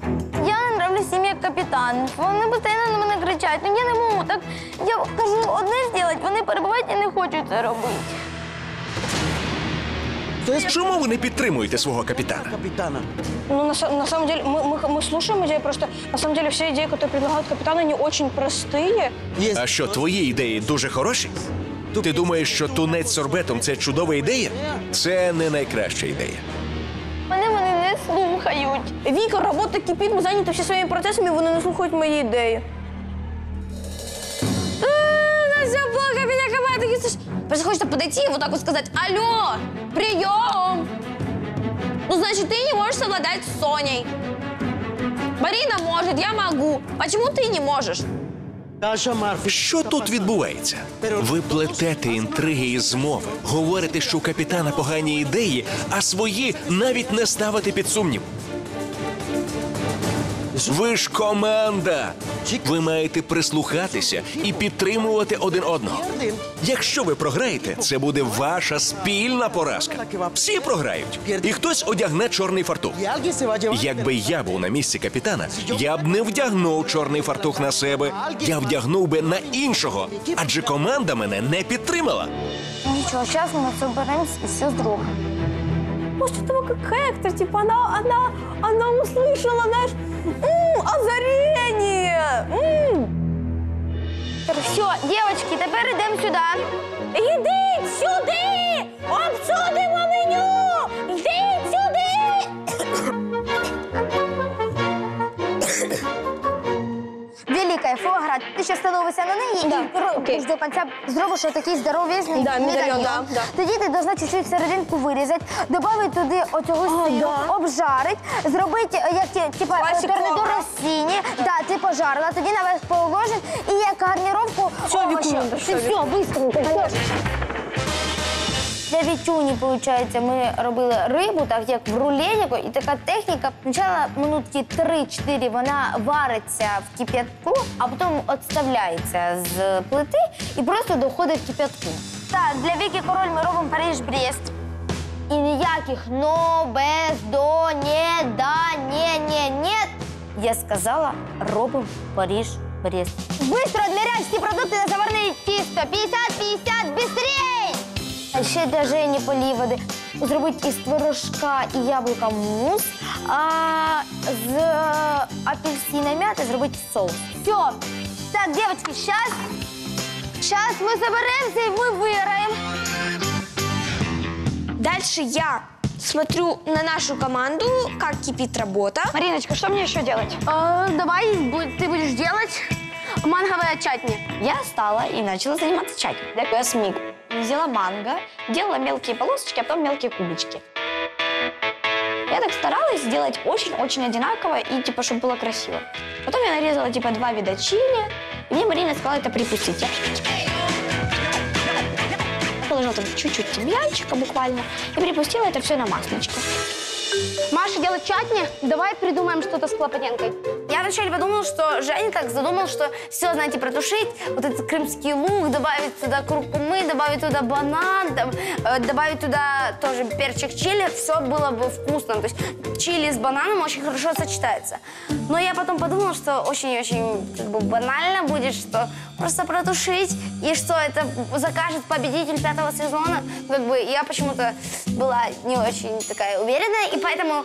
Speaker 16: Я не нравлюсь їм як капітан. Вони постійно на мене кричать. Ну я не можу. Так я кажу одне зробити, вони перебувають і не хочуть це робити.
Speaker 4: Чому ви не підтримуєте свого капітана?
Speaker 21: Ну, на, са- на самом деле, мы, мы, мы слушаем идеи, просто на самом деле все идеи, которые предлагают капитан, они очень простые.
Speaker 4: А що, твої ідеї дуже хороші? Ти думаєш, що тунець з сорбетом це чудова ідея? Це не найкраща ідея.
Speaker 21: Мене вони не слухають. Віка, робота кипить, ми зайняті всі своїми процесами, вони не слухають мої ідеї.
Speaker 7: меня команда не слышит. Просто хочется подойти и вот так вот сказать, алло, прием. Ну, значит, ты не можешь совладать с Соней. Марина может, я могу. Почему ты не можешь?
Speaker 4: Що тут відбувається? Ви плетете інтриги і змови, говорите, що у капітана погані ідеї, а свої навіть не ставите під сумнів. Ви ж команда. Ви маєте прислухатися і підтримувати один одного. Якщо ви програєте, це буде ваша спільна поразка. Всі програють, і хтось одягне чорний фартух. Якби я був на місці капітана, я б не вдягнув чорний фартух на себе. Я вдягнув би на іншого, адже команда мене не підтримала.
Speaker 16: Нічого, зараз ми соберемось і все зробимо.
Speaker 21: Может, этого как Хектор, типа она, она, она услышала, знаешь, м, озарение. м.
Speaker 16: Все, дівчатки, тепер йдемо сюди.
Speaker 21: Йдіть сюди! Обсудимо меню! Йдіть сюди!
Speaker 16: Велика фуагра, ти ще становишся на неї і робиш до кінця зробиш отакий здоровезний
Speaker 21: Да, медальйон, да, да.
Speaker 16: Тоді ти должна чуть-чуть серединку вирізати, додати туди оцього сиру, обжарить, зробити як ті- типа
Speaker 21: Класика.
Speaker 16: гарнітур розсіні. Да, ти пожарила, тоді наверх положиш і як гарніровку
Speaker 21: Всё,
Speaker 16: овочі.
Speaker 21: Вікуля,
Speaker 16: Ти
Speaker 21: всё,
Speaker 16: все, быстренько. Для Вітюні, виходить, ми робили рибу, так як в рулетику, і така техніка. Спочатку минутки 3-4 вона вариться в кип'ятку, а потім відставляється з плити і просто доходить кип'ятку. Так, для Віки Король ми робимо Париж-Брест. І ніяких но, без, до, не, да, не, не, нет. Я сказала, робимо Париж-Брест. Быстро відміряй всі продукти на заварне тісто. 50-50, быстрей! А ще для Жені поліводи зробити із творожка і яблука мус, а з апельсина м'яти зробити соус. Все. Так, девочки, сейчас, сейчас мы соберемся и мы выиграем.
Speaker 6: Дальше я смотрю на нашу команду, как кипит работа.
Speaker 21: Мариночка, что мне еще делать?
Speaker 16: А, давай бу- ты будешь делать манговое чатни.
Speaker 7: Я встала и начала заниматься чатом. Я смиг. Взяла манго, делала мелкие полосочки, а потом мелкие кубички. Я так старалась сделать очень-очень одинаково и типа, чтобы было красиво. Потом я нарезала типа два вида чили, и мне Марина сказала это припустить. Я положила там чуть-чуть тимьянчика буквально и припустила это все на маслечко.
Speaker 16: Маша делает чатни, давай придумаем что-то с клопотенкой. Я вначале подумала, что Женя так задумал, что все, знаете, протушить, вот этот крымский лук, добавить туда куркумы, добавить туда банан, там, э, добавить туда тоже перчик чили, все было бы вкусно. То есть чили с бананом очень хорошо сочетается. Но я потом подумала, что очень-очень как бы банально будет, что просто протушить, и что это закажет победитель пятого сезона. Как бы я почему-то была не очень такая уверенная, и поэтому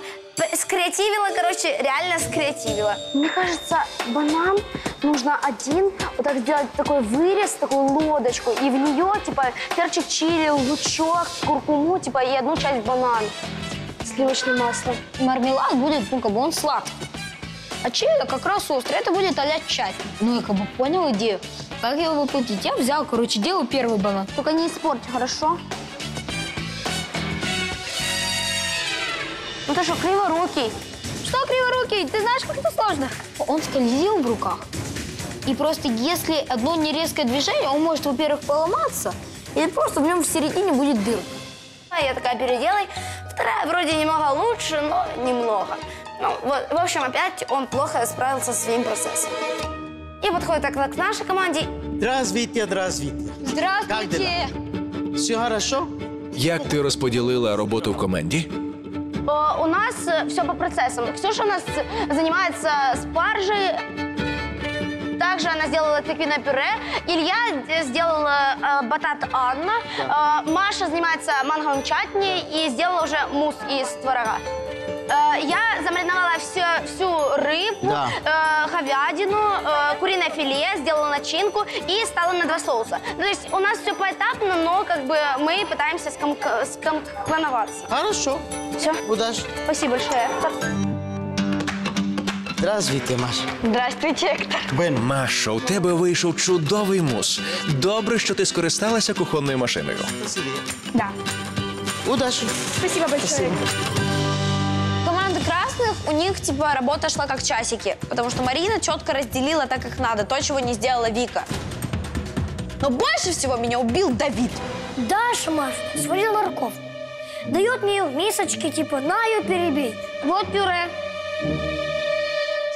Speaker 16: скреативила, короче, реально скреативила. Мне кажется, банан нужно один, вот так сделать такой вырез, такую лодочку, и в нее, типа, перчик чили, лучок, куркуму, типа, и одну часть банана. Сливочное масло.
Speaker 7: Мармелад будет, ну, как бы он сладкий. А чили как раз острый, это будет а-ля чатни. Ну, я как бы понял идею. Как его воплотить? Я взял, короче, делаю первый банан.
Speaker 16: Только не испорть, хорошо?
Speaker 1: Ну ты что, криворукий?
Speaker 16: Что криворукий? Ты знаешь, как это сложно? Он скользил в руках. И просто если одно нерезкое движение, он может, во-первых, поломаться, или просто в нем в середине будет дырка.
Speaker 1: А Я такая, переделай. Вторая вроде немного лучше, но немного. Ну, вот, в общем, опять он плохо справился со своим процессом. И подходит так к нашей команде.
Speaker 22: Здравствуйте, здравствуйте.
Speaker 16: Здравствуйте.
Speaker 22: Все хорошо?
Speaker 4: Як ти розподілила роботу в команді?
Speaker 1: Э, У нас все по процессам. Ксюша у нас занимается спаржей. Также она сделала тыквенное пюре. Илья э, сделал э, батат Анна. Э, Маша занимается манговым чатни и сделала уже мусс из творога. Э, Я замариновала все, всю рыбу,
Speaker 22: Да.
Speaker 1: э, говядину, э, куриное филе, сделала начинку и стала на два соуса. Ну, То есть у нас все поэтапно, но как бы мы пытаемся скомк- скомплановаться.
Speaker 22: Хорошо.
Speaker 1: Все.
Speaker 22: Удачи.
Speaker 1: Спасибо большое.
Speaker 22: Здравствуйте, Маша.
Speaker 1: Здравствуйте, Ектор.
Speaker 4: Машо, у тебе вийшов чудовий мус. Добре, що ти скористалася кухонною машиною.
Speaker 1: Да.
Speaker 22: Удачи.
Speaker 16: Спасибо большое.
Speaker 7: Команда Красных, у них типа работа шла как часики, потому что Марина четко разделила так, как надо, то, чего не сделала Вика. Но больше всего меня убил Давид.
Speaker 2: Даша, Маша, сварила морковку. Дает мне в мисочке, типа, на ее перебей. Вот пюре.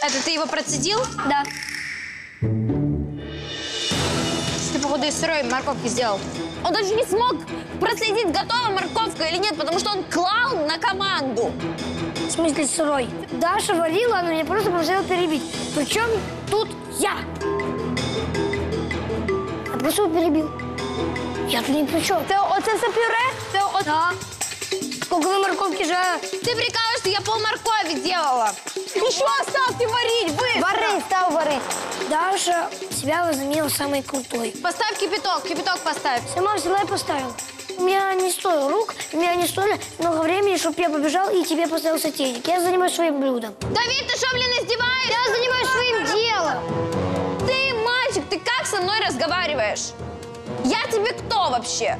Speaker 7: Это ты его процедил?
Speaker 2: Да.
Speaker 7: Ты, из сырой морковки сделал. Он даже не смог проследить, готова морковка или нет, потому что он клал на команду.
Speaker 2: В смысле сырой? Даша варила, она мне просто попросила перебить. Причем тут я. Я просто перебил. Я тут ни при чем.
Speaker 1: Це оце все пюре? Це.
Speaker 2: Да. Сколько вы морковки жарили?
Speaker 7: Ты прикалываешься, я пол моркови делала. Еще оставьте варить, быстро.
Speaker 2: Варить, стал варить. Даша себя возомнила самой крутой.
Speaker 7: Поставь кипяток, кипяток поставь.
Speaker 2: Сама взяла и поставила. У меня не стоило рук, у меня не стоило много времени, чтобы я побежал и тебе поставил сотейник. Я занимаюсь своим блюдом.
Speaker 7: Давид, ты что, блин, издеваешься?
Speaker 2: Я занимаюсь своим делом.
Speaker 7: Ты, мальчик, ты как со мной разговариваешь? Я тебе кто вообще?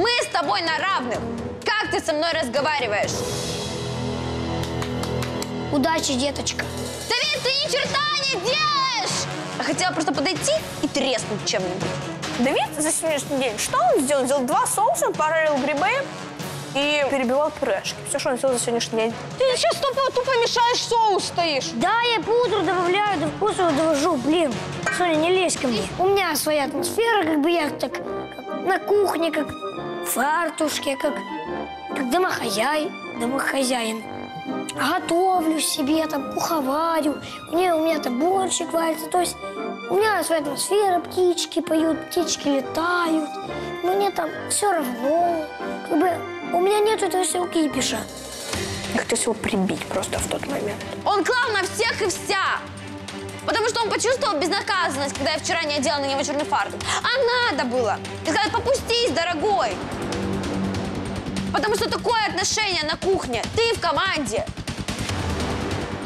Speaker 7: Мы с тобой на равных. Как ты со мной разговариваешь?
Speaker 2: Удачи, деточка.
Speaker 7: Давид, ты ни черта не делаешь! Я хотела просто подойти и треснуть чем-нибудь.
Speaker 21: Давид за сегодняшний день, что он сделал? Сделал два соуса, пожарил грибы и перебивал пюрешки. Все, что он сделал за сегодняшний день. Ты сейчас тупо, тупо мешаешь соус стоишь.
Speaker 2: Да, я пудру добавляю, до вкуса довожу. Блин, Соня, не лезь ко мне. У меня своя атмосфера, как бы я так на кухне, как фартушке, как, как домохозяй, домохозяин. Готовлю себе, там, куховарю. У меня, у меня там борщик варится. То есть у меня своя атмосфера, птички поют, птички летают. Мне там все равно. Как бы у меня нет этого всего кипиша.
Speaker 21: Я хотел его прибить просто в тот момент.
Speaker 7: Он клал на всех и вся. Потому что он почувствовал безнаказанность, когда я вчера не одела на него черный фартук. А надо было. И сказать, попустись, дорогой. Потому что такое отношение на кухне. Ты в команде.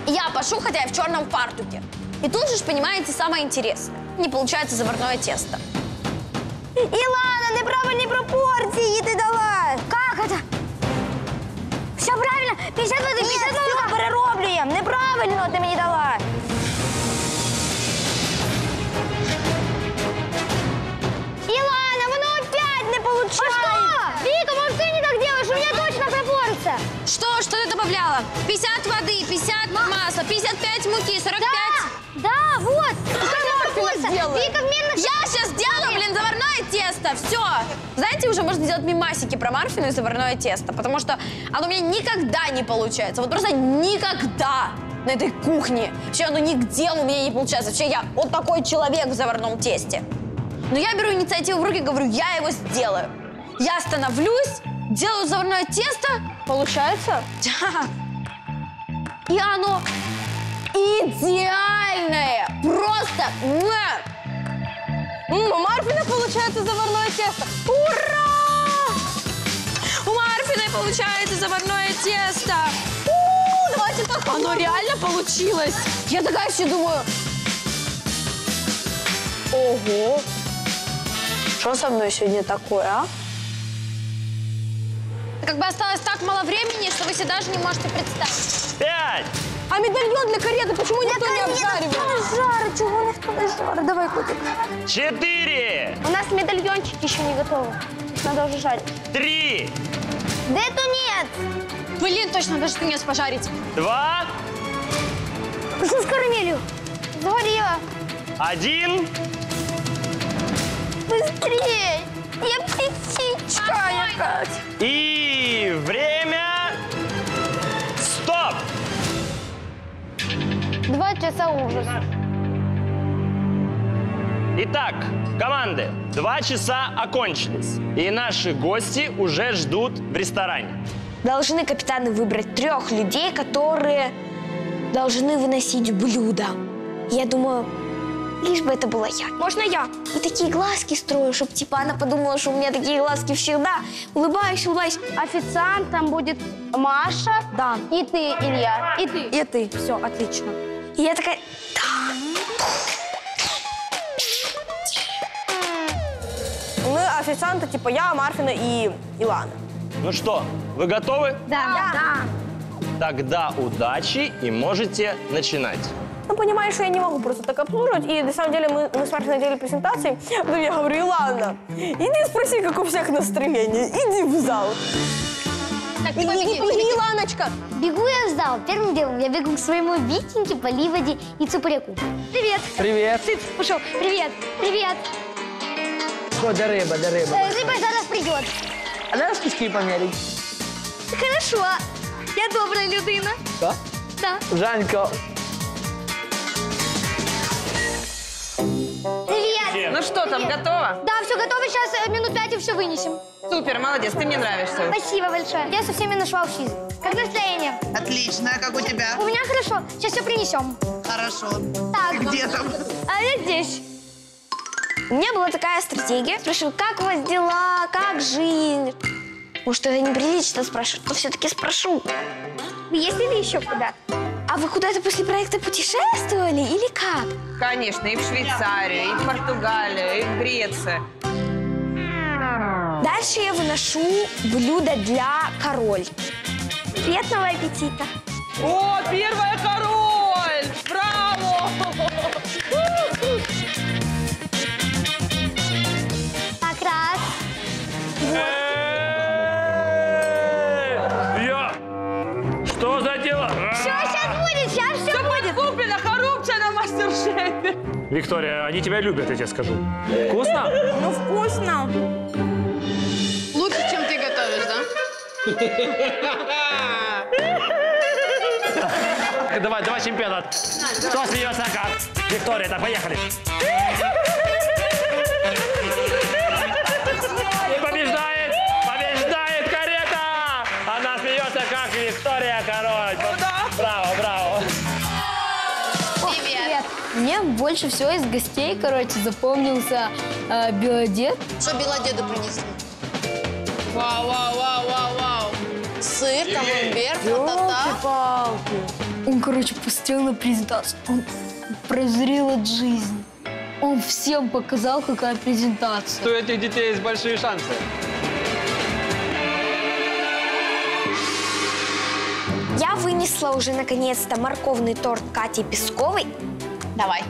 Speaker 7: Я пошу, хотя я в черном фартуке. И тут же, ж, понимаете, самое интересное. Не получается заварное тесто.
Speaker 1: Ілана, неправильні пропорції ти дала.
Speaker 2: Как это? Все правильно? 50 воды, 50
Speaker 1: Ні, все перероблюємо. Неправильно ти мені дала.
Speaker 2: Илана, воно опять не получается. А что? Вика, может, ты не так делаешь? У меня точно пропорция.
Speaker 7: Что? Что ты добавляла? 50 воды, 50 масла, 55 муки, 45...
Speaker 2: Да, вот. Какая пропорция? Вика в менных...
Speaker 7: Я сейчас сделаю, блин, заварное тесто. Все. Знаете, уже можно сделать мимасики про Марфину и заварное тесто, потому что оно у меня никогда не получается. Вот просто никогда на этой кухне. Вообще оно нигде у меня не получается. Вообще я вот такой человек в заварном тесте. Но я беру инициативу в руки, говорю, я его сделаю. Я становлюсь, делаю заварное тесто. Получается? Да. И оно идеальное. Просто...
Speaker 21: М, у Марфина получается заварное тесто.
Speaker 7: Ура! У Марфиной получается заварное тесто. У, давайте попробуем. Оно реально получилось. Я такая все думаю.
Speaker 21: Ого. Что со мной сегодня такое, а?
Speaker 7: Как бы осталось так мало времени, что вы себе даже не можете представить.
Speaker 5: Пять,
Speaker 21: А медальон для кареты почему никто не обжаривает?
Speaker 1: Жара, чего никто не жара? Давай, котик.
Speaker 5: четыре,
Speaker 1: У нас медальончики еще не готовы. Их надо уже жарить.
Speaker 5: три,
Speaker 1: Да это нет!
Speaker 7: Блин, точно, даже тунец пожарить.
Speaker 5: два,
Speaker 1: с карамелью? Заварила.
Speaker 5: один.
Speaker 1: Быстрее! Я птичка.
Speaker 5: И время. Стоп!
Speaker 1: Два часа ужаса.
Speaker 5: Итак, команды, два часа окончились. И наши гости уже ждут в ресторане.
Speaker 6: Должны капитаны выбрать трех людей, которые должны выносить блюдо. Я думаю, лишь бы это была я. Можно я? И такие глазки строю, чтобы типа она подумала, что у меня такие глазки всегда. Улыбаюсь, улыбаюсь.
Speaker 1: Официантом будет Маша. Да. И ты, Илья. И ты.
Speaker 21: И ты. Все, отлично.
Speaker 6: И я такая,
Speaker 21: Мы официанты, типа я, Марфина и Илана.
Speaker 5: Ну что, вы готовы?
Speaker 1: Да. да.
Speaker 5: Тогда удачи и можете начинать.
Speaker 21: Ну, понимаешь, что я не могу просто так обслуживать. И на самом деле мы, мы с Марфиной делали презентации. Ну, я говорю, Илана, иди спроси, как у всех настроение. Иди в зал.
Speaker 1: Так,
Speaker 21: И- и- и- Иланочка.
Speaker 23: Бегу я в зал. Первым делом я бегу к своему Витеньке, Поливоде и Цупыряку. Привет.
Speaker 24: Привет.
Speaker 23: Цып, пошел. Привет. Привет.
Speaker 24: Що, де риба, де риба?
Speaker 23: Э, Рыба зараз придет.
Speaker 24: А де скільки поміряй?
Speaker 23: Хорошо. Я добрая людина.
Speaker 24: Що?
Speaker 23: Да.
Speaker 24: Жанька,
Speaker 3: Ну что там, готово?
Speaker 23: Да, все готово. Сейчас минут пять и все вынесем.
Speaker 3: Супер, молодец, ты мне нравишься.
Speaker 23: Спасибо большое. Я со всеми нашла в Как настроение?
Speaker 14: Отлично, а как у тебя?
Speaker 23: У меня хорошо. Сейчас все принесем.
Speaker 14: Хорошо.
Speaker 23: Так.
Speaker 14: Ты где там?
Speaker 23: А я здесь.
Speaker 6: У меня была такая стратегия. Спрашиваю, как у вас дела, как жизнь? Может, это неприлично спрашивать, но все-таки спрошу.
Speaker 23: Вы ездили еще куда?
Speaker 6: А вы куда-то после проекта путешествовали или как?
Speaker 3: Конечно, и в Швейцарию, и в Португалию, и в Грецию.
Speaker 6: Дальше я выношу блюдо для король.
Speaker 23: Приятного аппетита.
Speaker 21: О, первая король!
Speaker 9: Виктория, они тебя любят, я тебе скажу. Вкусно?
Speaker 21: Ну, вкусно.
Speaker 10: Лучше, чем ты готовишь, да?
Speaker 9: Давай, давай чемпионат. Кто смеется как? Виктория, так, поехали.
Speaker 23: Больше всего из гостей, короче, запомнился э, белодед.
Speaker 7: Что белодеду принесли?
Speaker 10: Вау, вау, вау, вау, вау. Сыр, камамбер, фотота.
Speaker 23: Он, короче, посмотрел на презентацию. Он прозрел от жизни. Он всем показал, какая презентация.
Speaker 24: у этих детей есть большие шансы.
Speaker 6: Я вынесла уже наконец-то морковный торт Кати Песковой.
Speaker 7: Давай.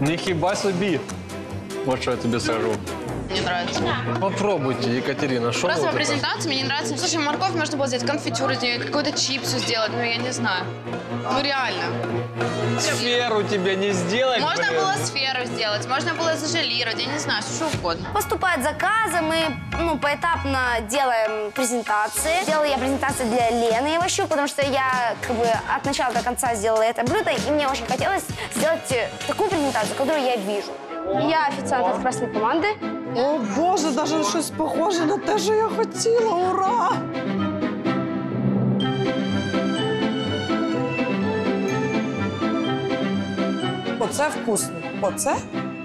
Speaker 20: Не хіба собі. Вот що я тобі скажу.
Speaker 10: Мне нравится.
Speaker 20: Попробуйте, Екатерина, що
Speaker 10: Просто по
Speaker 20: тут?
Speaker 10: презентации мне не нравится. Слушай, морковь можно было сделать конфитюр из нее, какую-то чипсу сделать, ну я не знаю. Ну реально.
Speaker 20: Сферу тебе не сделать,
Speaker 10: Можно
Speaker 20: блин.
Speaker 10: было сферу сделать, можно было зажелировать, я не знаю, что угодно.
Speaker 1: Поступают заказы, мы ну, поэтапно делаем презентации. Делала я презентацию для Лены Иващук, потому что я как бы от начала до конца сделала это блюдо, и мне очень хотелось сделать э, такую презентацию, которую я вижу. Я официант от красной команды.
Speaker 17: О Боже, даже щось похоже на те, що я хотіла. Ура! Оце вкусно. Оце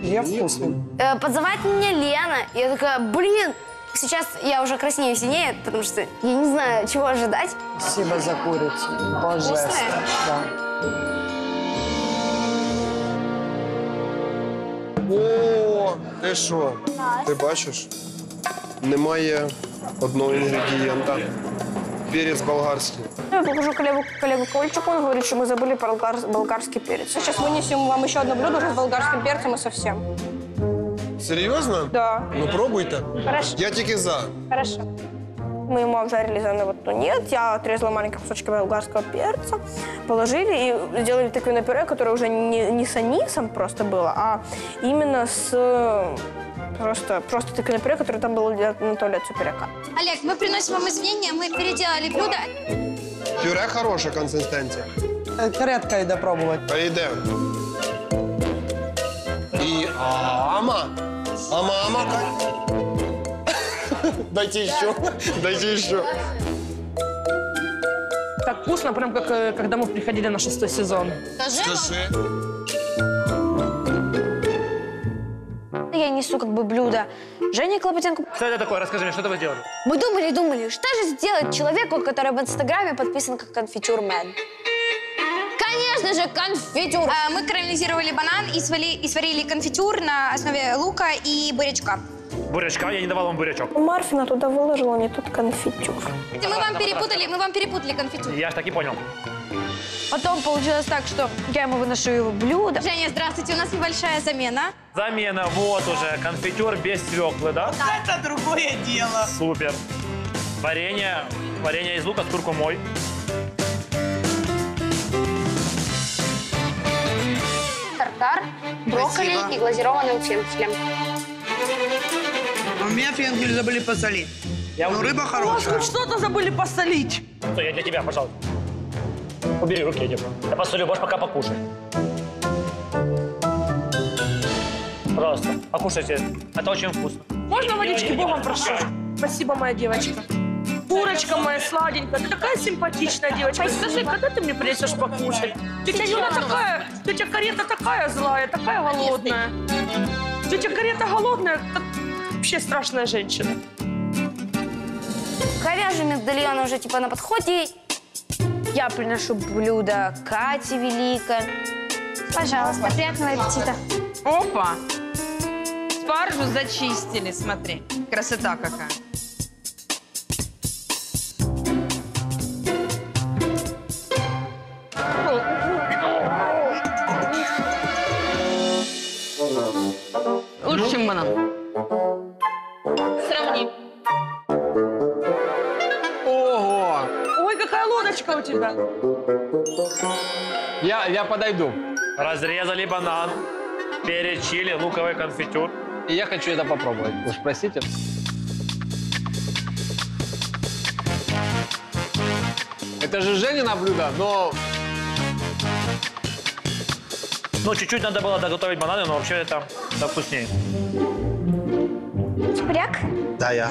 Speaker 17: є вкусним.
Speaker 1: Э, подзывает меня Лена. Я такая, блин, сейчас я уже краснею синее, потому что я не знаю, чего ожидать.
Speaker 17: Спасибо за курицю. Божественно. Да.
Speaker 19: О, ти що? Ти бачиш? Немає одного інгредієнта. Перець болгарський.
Speaker 21: Я покажу коллегу, коллегу Кольчику, он говорит, что мы забыли болгар- болгарский перец. Сейчас вынесем вам еще одно блюдо уже с болгарским перцем и совсем.
Speaker 19: Серйозно?
Speaker 21: Да.
Speaker 19: Ну пробуйте.
Speaker 21: Хорошо.
Speaker 19: Я тільки за.
Speaker 21: Хорошо. Мы ему обжарили вот тунец, я отрезала маленькие кусочки болгарского перца, положили и сделали тыквенное пюре, которое уже не, не с анисом просто было, а именно с э, просто, просто тыквенное пюре, которое там было для Анатолия Цуперяка.
Speaker 6: Олег, мы приносим вам извинения, мы переделали блюдо.
Speaker 19: Пюре хороша консистенція.
Speaker 17: Каретка йде пробувати.
Speaker 19: Йде. І ама. А мама как? Дайте еще. Дайте еще.
Speaker 21: Так вкусно, прям как э, когда мы приходили на шестой сезон.
Speaker 19: Скажи.
Speaker 6: Я несу как бы блюдо. Женя Клопотенко.
Speaker 9: Что это такое? Расскажи мне, что это вы сделали?
Speaker 6: Мы думали, думали, что же сделать человеку, который в Инстаграме подписан как конфитюрмен? Конечно же, конфитюр.
Speaker 7: А, Мы карамелизировали банан и, свали- и сварили конфитюр на основе лука и бурячка.
Speaker 9: Бурячка? Я не давал вам бурячок.
Speaker 21: Марфина туда выложила не тот конфитюр.
Speaker 7: Мы вам перепутали, мы вам перепутали конфитюр.
Speaker 9: Я ж так и понял.
Speaker 6: Потом получилось так, что я ему выношу его блюдо.
Speaker 7: Женя, здравствуйте, у нас небольшая замена.
Speaker 9: Замена, вот уже. Конфитюр без свеклы, да?
Speaker 25: Это другое дело.
Speaker 9: Супер. Варенье, варенье из лука с куркумой.
Speaker 1: Тартар, брокколи
Speaker 14: Спасибо.
Speaker 1: и глазированным фенхелем.
Speaker 14: У меня фенхель забыли посолить.
Speaker 9: Я
Speaker 14: Но рыба хорошая.
Speaker 21: что-то забыли посолить.
Speaker 9: Что, я для тебя, пожалуйста. Убери руки, Эдик. Я посолю, можешь пока покушать. Пожалуйста, покушайте. Это очень вкусно.
Speaker 21: Можно водички, Богом прошу? Спасибо, моя девочка. Курочка моя сладенькая, ты такая симпатичная девочка. Скажи, когда ты мне принесешь покушать? Тетя Юля такая, тетя Карета такая злая, такая голодная. Тетя Карета голодная, как вообще страшная женщина.
Speaker 1: Говяжий медальон уже типа на подходе.
Speaker 6: Я приношу блюдо Кате Великой.
Speaker 7: Пожалуйста, приятного аппетита.
Speaker 26: Опа! Спаржу зачистили, смотри. Красота какая.
Speaker 21: Тебя.
Speaker 20: Я, я подойду.
Speaker 9: Разрезали банан, перец, чили, луковый конфитюр.
Speaker 20: И я хочу это попробовать. Уж простите. Это же Женина блюдо, но
Speaker 9: Ну, чуть-чуть надо было доготовить бананы, но вообще это, это вкуснее.
Speaker 7: Чебурек?
Speaker 8: Да, я.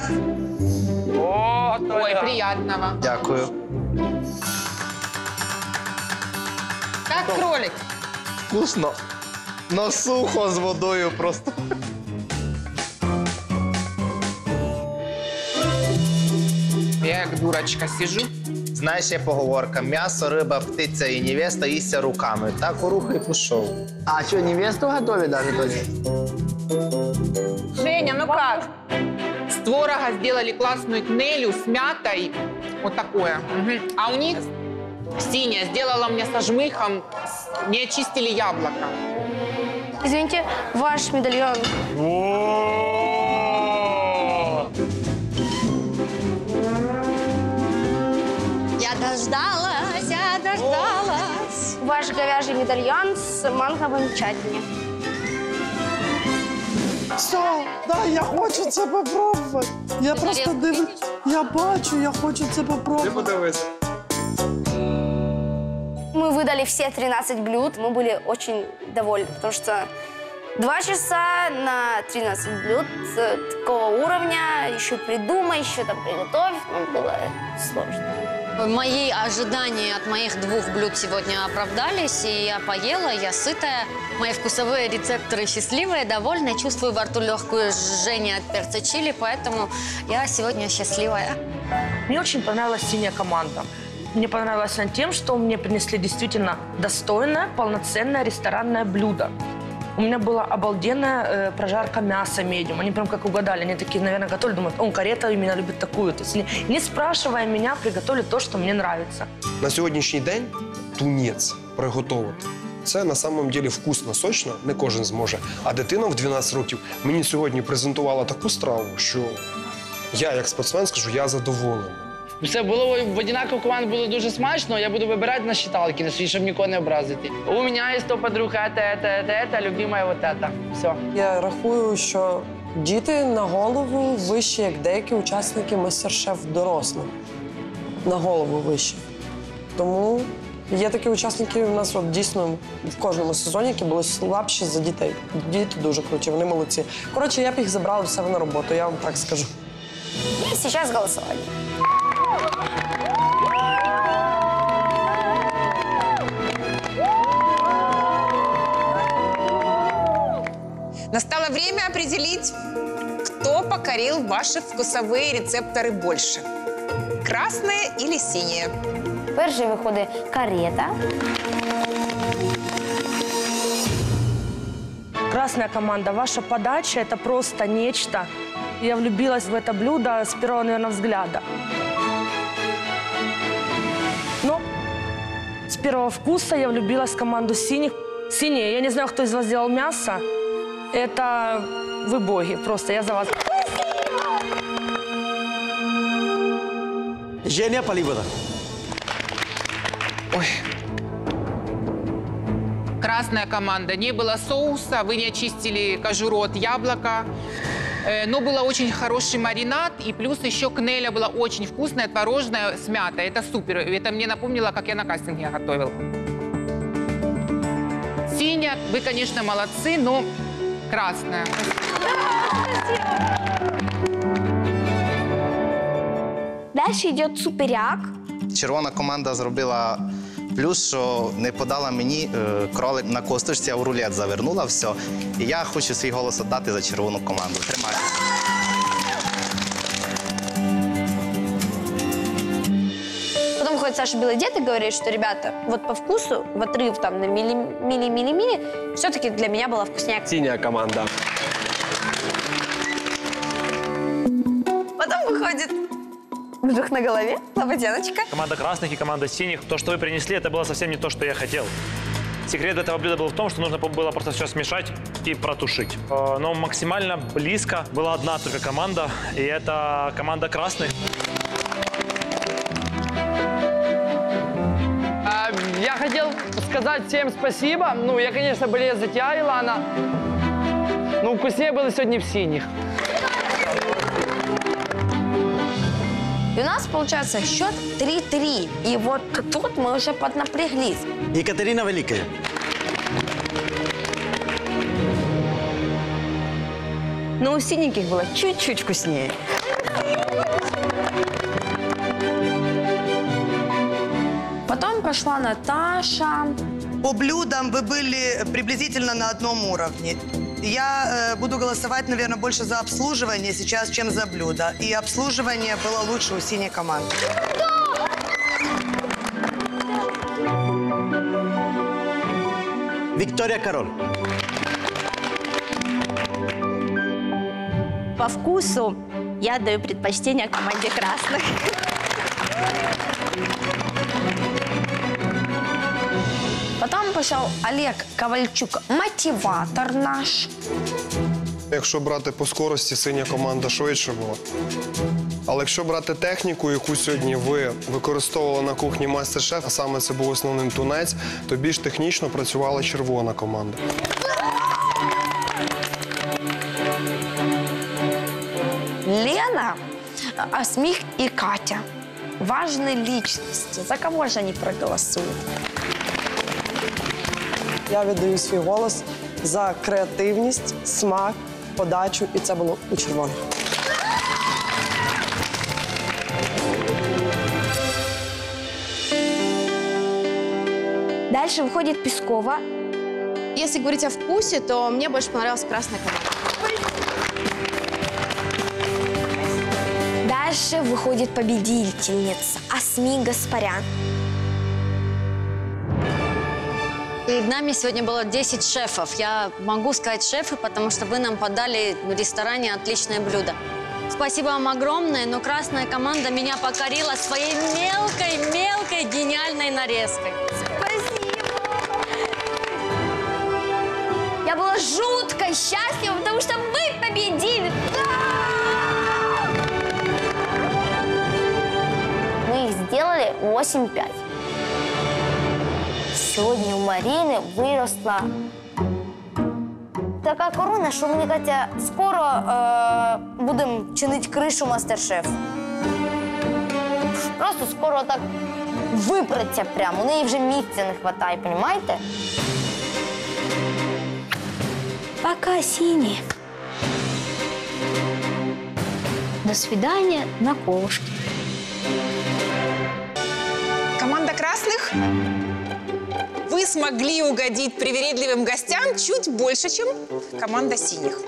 Speaker 12: Ой, приятного.
Speaker 8: Дякую.
Speaker 26: Как кролик.
Speaker 8: Вкусно. Но сухо з водою просто.
Speaker 12: Я как дурочка сижу.
Speaker 8: Знаєш, є поговорка: м'ясо, риба, птиця і невеста їсться руками. Так у рух і пішов.
Speaker 25: А что, невесту готовит даже тоже?
Speaker 26: Женя, ну как?
Speaker 12: С творога сделали классную кнелю с мятой. Вот такое. Мгм. А у них Синяя сделала мне со жмыхом, не очистили яблоко.
Speaker 1: Извините, ваш медальон.
Speaker 6: Я дождалась, я дождалась.
Speaker 1: Ваш говяжий медальон с манговым чатни.
Speaker 17: Все, да, я хочу це попробувати. Я просто дивлюсь, я бачу, я хочу це попробувати.
Speaker 1: Мы выдали все 13 блюд. Мы были очень довольны, потому что два часа на 13 блюд э, такого уровня. Еще придумай, еще там приготовь. Ну, было сложно.
Speaker 15: Мои ожидания от моих двух блюд сегодня оправдались, и я поела, я сытая. Мои вкусовые рецепторы счастливые, довольные, чувствую во рту легкую жжение от перца чили, поэтому я сегодня счастливая.
Speaker 21: Мне очень понравилась синяя команда. Мне понравилась она тем, что мне принесли действительно достойное, полноценное ресторанное блюдо.
Speaker 26: У меня была обалденная э, прожарка мяса медиум. Они прям как угадали. Они такие, наверное, готовили. Думают, он карета именно любит такую. То есть не, не спрашивая меня, приготовили то, что мне нравится.
Speaker 19: На сьогоднішній день тунець приготувати. Це на самом деле вкусно, сочно, не кожен зможе. А дитина в 12 років мені сьогодні презентувала таку страву, що я, як спортсмен, скажу, я задоволений.
Speaker 20: Все було в одинаково команд було дуже смачно. Я буду вибирати на считалки, на свій, щоб нікого не образити. У мене є 100 подруг, это, это, это, это, любимая вот это. Все.
Speaker 17: Я рахую, що діти на голову вищі, як деякі учасники мастер-шеф дорослих. На голову вищі. Тому є такі учасники у нас от, дійсно в кожному сезоні, які були слабші за дітей. Діти дуже круті, вони молодці. Коротше, я б їх забрала в себе на роботу, я вам так скажу.
Speaker 16: И сейчас голосование.
Speaker 12: Определить, кто покорил ваши вкусовые рецепторы больше. Красные или синие?
Speaker 16: Перший виходить карета.
Speaker 26: Красная команда, ваша подача – это просто нечто. Я влюбилась в это блюдо с первого, наверное, взгляда. Но с первого вкуса я влюбилась в команду синих. Синие, я не знаю, кто из вас делал мясо. Это вы боги, просто я за вас.
Speaker 27: Женя Поливода.
Speaker 12: Красная команда. Не было соуса, вы не очистили кожуру от яблока. Э, Но было очень хороший маринад, и плюс еще кнеля была очень вкусная, творожная с мятой. Это супер. Это мне напомнило, как я на кастинге готовила. Синяя, вы, конечно, молодцы, но красная.
Speaker 6: Дальше идет суперяк.
Speaker 8: Червона команда зробила плюс, що не подала мені е, кролик на косточці, а в рулет завернула все. І я хочу свій голос віддати за червону команду. Тримайте.
Speaker 7: Выходит Саша Белый Дед и говорит, что, ребята, вот по вкусу, в отрыв там на мили-мили-мили-мили, все-таки для меня была вкусняк.
Speaker 28: Синяя команда.
Speaker 7: Потом выходит вдруг на голове, лопатеночка.
Speaker 9: Команда красных и команда синих. То, что вы принесли, это было совсем не то, что я хотел. Секрет этого блюда был в том, что нужно было просто все смешать и протушить. Э, Но максимально близко была одна только команда, и это команда красных.
Speaker 20: Я хотел сказать всем спасибо. Ну, я, конечно, болею за тебя, Илана. Ну, вкуснее было сегодня в синих.
Speaker 7: И у нас получается счет 3-3. И вот тут мы уже поднапряглись.
Speaker 27: Екатерина Великая.
Speaker 1: Но у синеньких было чуть-чуть вкуснее.
Speaker 16: Пошла Наташа.
Speaker 14: По блюдам вы были приблизительно на одном уровне. Я э, буду голосовать, наверное, больше за обслуживание сейчас, чем за блюдо. И обслуживание было лучше у синей команды.
Speaker 27: Виктория Король.
Speaker 18: По вкусу я даю предпочтение команде красных.
Speaker 16: Пошел Олег Ковальчук, мотиватор наш.
Speaker 19: Якщо брати по скорості, синя команда швидше була. Але якщо брати техніку, яку сьогодні ви використовували на кухні майстер-шеф, а саме це був основним тунець, то більш технічно працювала червона команда.
Speaker 16: Лена, а Смих и Катя. Важные личности. За кого же они проголосуют?
Speaker 17: Я віддаю свій голос за креативність, смак, подачу, і це було у червоних.
Speaker 6: Дальше выходит Пескова.
Speaker 10: Если говорить о вкусе, то мне больше понравилась красная команда.
Speaker 6: Дальше выходит победительница Асми Гаспарян.
Speaker 15: Перед нами сегодня было 10 шефов. Я могу сказать шефы, потому что вы нам подали в ресторане отличное блюдо. Спасибо вам огромное, но красная команда меня покорила своей мелкой-мелкой гениальной нарезкой.
Speaker 29: Я была жутко счастлива, потому что мы победили.
Speaker 16: Мы их сделали 8-5. Сьогодні у Маріни виросла така корона, що мені кажеться, скоро е, будемо чинити кришу мастер-шеф. Просто скоро так випреться прямо. У неї вже місця не вистачає, розумієте?
Speaker 2: Пока, синий. До свидания на колышке.
Speaker 3: Команда красных, вы смогли угодить привередливым гостям чуть больше, чем команда синих.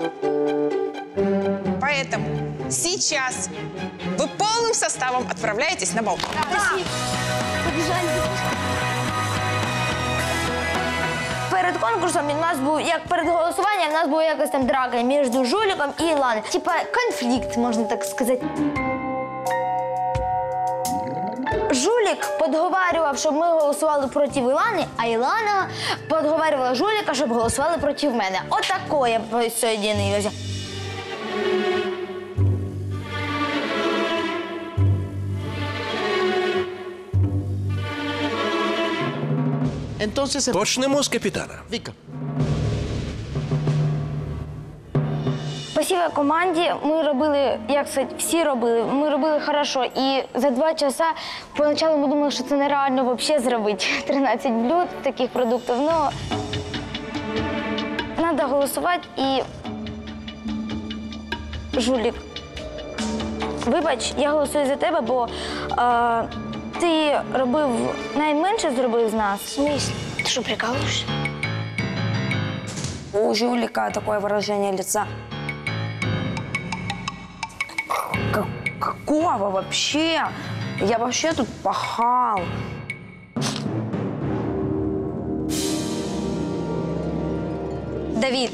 Speaker 3: Поэтому сейчас вы полным составом отправляетесь на балкон.
Speaker 16: Перед конкурсом у нас був, як перед голосуванням, у нас була якась там драка між Жуліком і Іланою. Типа конфлікт, можна так сказати. Жулік подговарював, щоб ми голосували проти Ілани, а Ілана подговарювала Жуліка, щоб голосували проти мене. Отакое соєдинилося.
Speaker 4: Почнемо з капітана.
Speaker 16: Спасибо команді. Ми робили, як сказати, всі робили. Ми робили хорошо. І за два часа поначалу ми думали, що це нереально взагалі зробити 13 блюд таких продуктів. Ну треба голосувати і жулік. Вибач, я голосую за тебе, бо е, ти робив найменше зробив з нас. В смысле?
Speaker 2: Ты что, прикалываешься?
Speaker 6: У жулика такое выражение лица. Какого вообще? Я вообще тут пахал.
Speaker 30: Давид,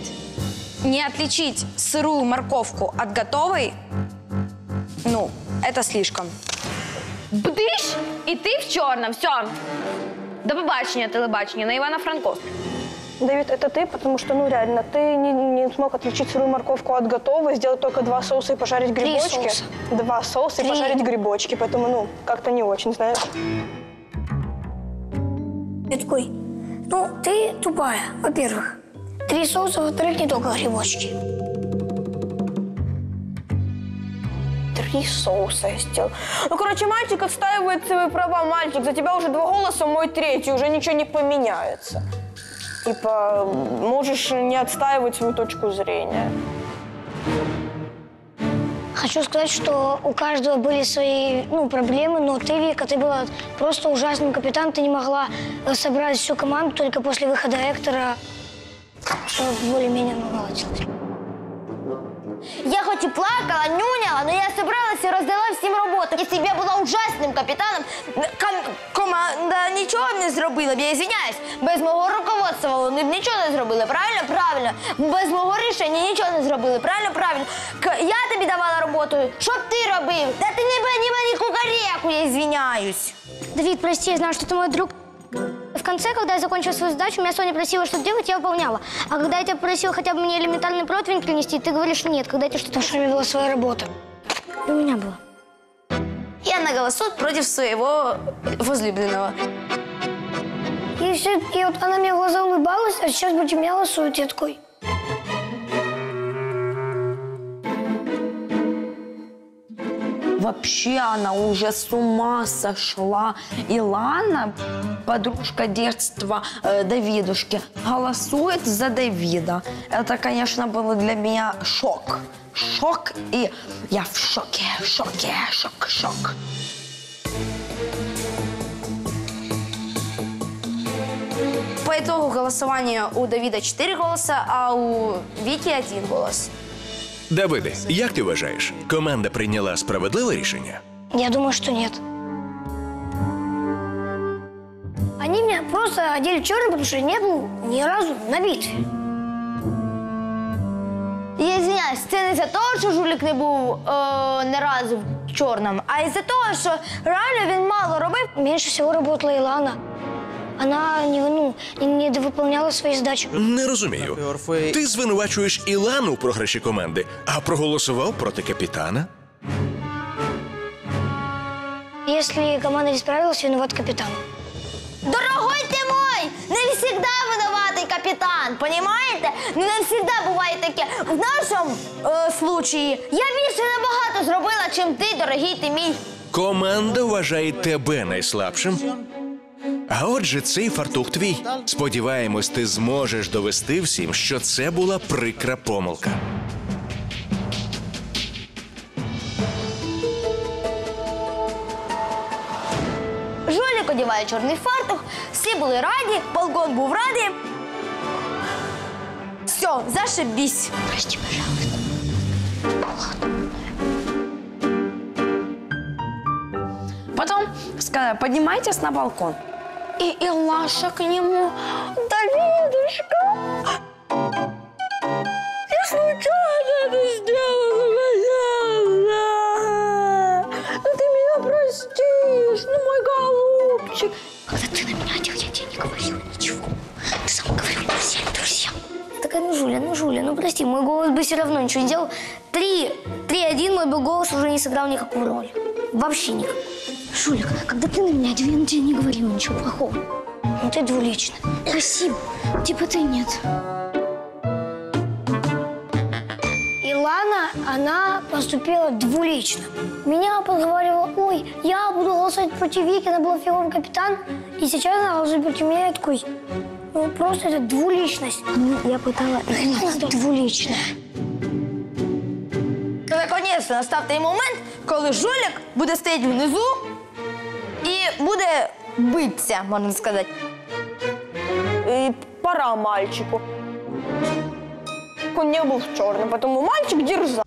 Speaker 30: не отличить сырую морковку от готовой, ну, это слишком. Бдиш, і ти в чорному, все. До побачення, телебачення на Івана Франковського.
Speaker 21: Давид, это ты, потому что, ну реально, ты не, не смог отличить сырую морковку от готовой, сделать только два соуса и пожарить
Speaker 2: Три
Speaker 21: грибочки.
Speaker 2: соуса.
Speaker 21: Два соуса
Speaker 2: Три.
Speaker 21: и пожарить грибочки, поэтому, ну, как-то не очень, знаешь.
Speaker 2: Я такой, ну, ты тупая, во-первых. Три соуса, во-вторых, не только грибочки.
Speaker 21: Три соуса я сделал. Ну, короче, мальчик отстаивает свои права. Мальчик, за тебя уже два голоса, мой третий, уже ничего не поменяется. Типа, можешь не отстаивать свою точку зрения.
Speaker 2: Хочу сказать, что у каждого были свои ну, проблемы, но ты, Вика, ты была просто ужасным капитаном. Ты не могла э, собрать всю команду только после выхода Эктора, чтобы более-менее наладилось.
Speaker 16: Я хоч і плакала, нюняла, але я зібралася і роздала всім роботу. Якщо б я була ужасним капітаном, ком- команда нічого б не зробила б, я извиняюсь. Без мого руководства вони б нічого не зробили, правильно? Правильно. Без мого рішення нічого не зробили, правильно? Правильно. Я тобі давала роботу, що б ти робив? Та ти не ні мені кукареку, я извиняюсь.
Speaker 2: Давид, прости, я знаю, что ты мой друг. В конце, когда я закончила свою задачу, меня Соня просила что-то делать, я выполняла. А когда я тебя просила хотя бы мне элементарный противень принести, ты говоришь нет. Когда тебе что-то... Потому что у меня была своя работа. И у меня была.
Speaker 16: Я на голосу против своего возлюбленного.
Speaker 2: И все-таки вот она мне глаза улыбалась, а сейчас против меня голосует. Я такой...
Speaker 6: Вообще она уже с ума сошла. Илана, подружка детства э, Давидушки, голосует за Давида. Это, конечно, было для меня шок. Шок, и я в шоке, шоке, шок, шок.
Speaker 16: По итогу голосования у Давида 4 голоса, а у Вики один голос.
Speaker 4: Давиде, як ти вважаєш, команда прийняла справедливе рішення?
Speaker 2: Я думаю, что нет. Они меня просто одели в черный, потому что не был ни разу на битве.
Speaker 16: Я извиняюсь, це не за того, що жулік не був е, не разу в чорному, а із-за того, що реально він мало робив.
Speaker 2: Меньше всего работала Илана. Она не, ну, не, не довыполняла свои задачи.
Speaker 4: Не розумію. Ти звинувачуєш Ілану в програші команди, а проголосував проти капітана?
Speaker 2: Если команда не справилась, виноват капитан.
Speaker 16: Дорогой ти мой, не всегда винуватий капітан, понімаєте? Ну не всегда буває таке. В нашому е, случаї я більше набагато зробила, чим ти, дорогий ти мій.
Speaker 4: Команда вважає тебе найслабшим. А отже, цей фартух твій. Сподіваємось, ти зможеш довести всім, що це була прикра помилка.
Speaker 16: Жолік одягає чорний фартух, всі були раді, полкон був радий. Все, зашибісь. Прости, пожалуйста.
Speaker 6: Потом сказали, поднимайтесь на балкон.
Speaker 2: И Илаша к нему. Давидушка, я случайно это сделала, пожалуйста. Ну ты меня простишь, ну мой голубчик. Когда ты на меня одел, я тебе не говорила ничего. Ты сам говорил, мы все друзья. Такая, ну, Жуля, ну, Жуля, ну, прости, мой голос бы все равно ничего не делал. Три, три, один, мой бы голос уже не сыграл никакую роль. Вообще никакую. Жулик, когда ты на меня я на тебя не говорила ничего плохого. Ну, ты двуличный. Спасибо. Типа ты нет. Илана, она поступила двулично. Меня подговаривала, ой, я буду голосовать против Вики, она была фигурный капитан. И сейчас она голосует против меня, такой, ну, просто это двуличность. Ну, я пытала, она двуличная.
Speaker 16: Наконець настав той момент, коли жулік буде стояти внизу буде битися, можна сказати.
Speaker 21: И пора мальчику. Он не был черным, поэтому мальчик дерзал.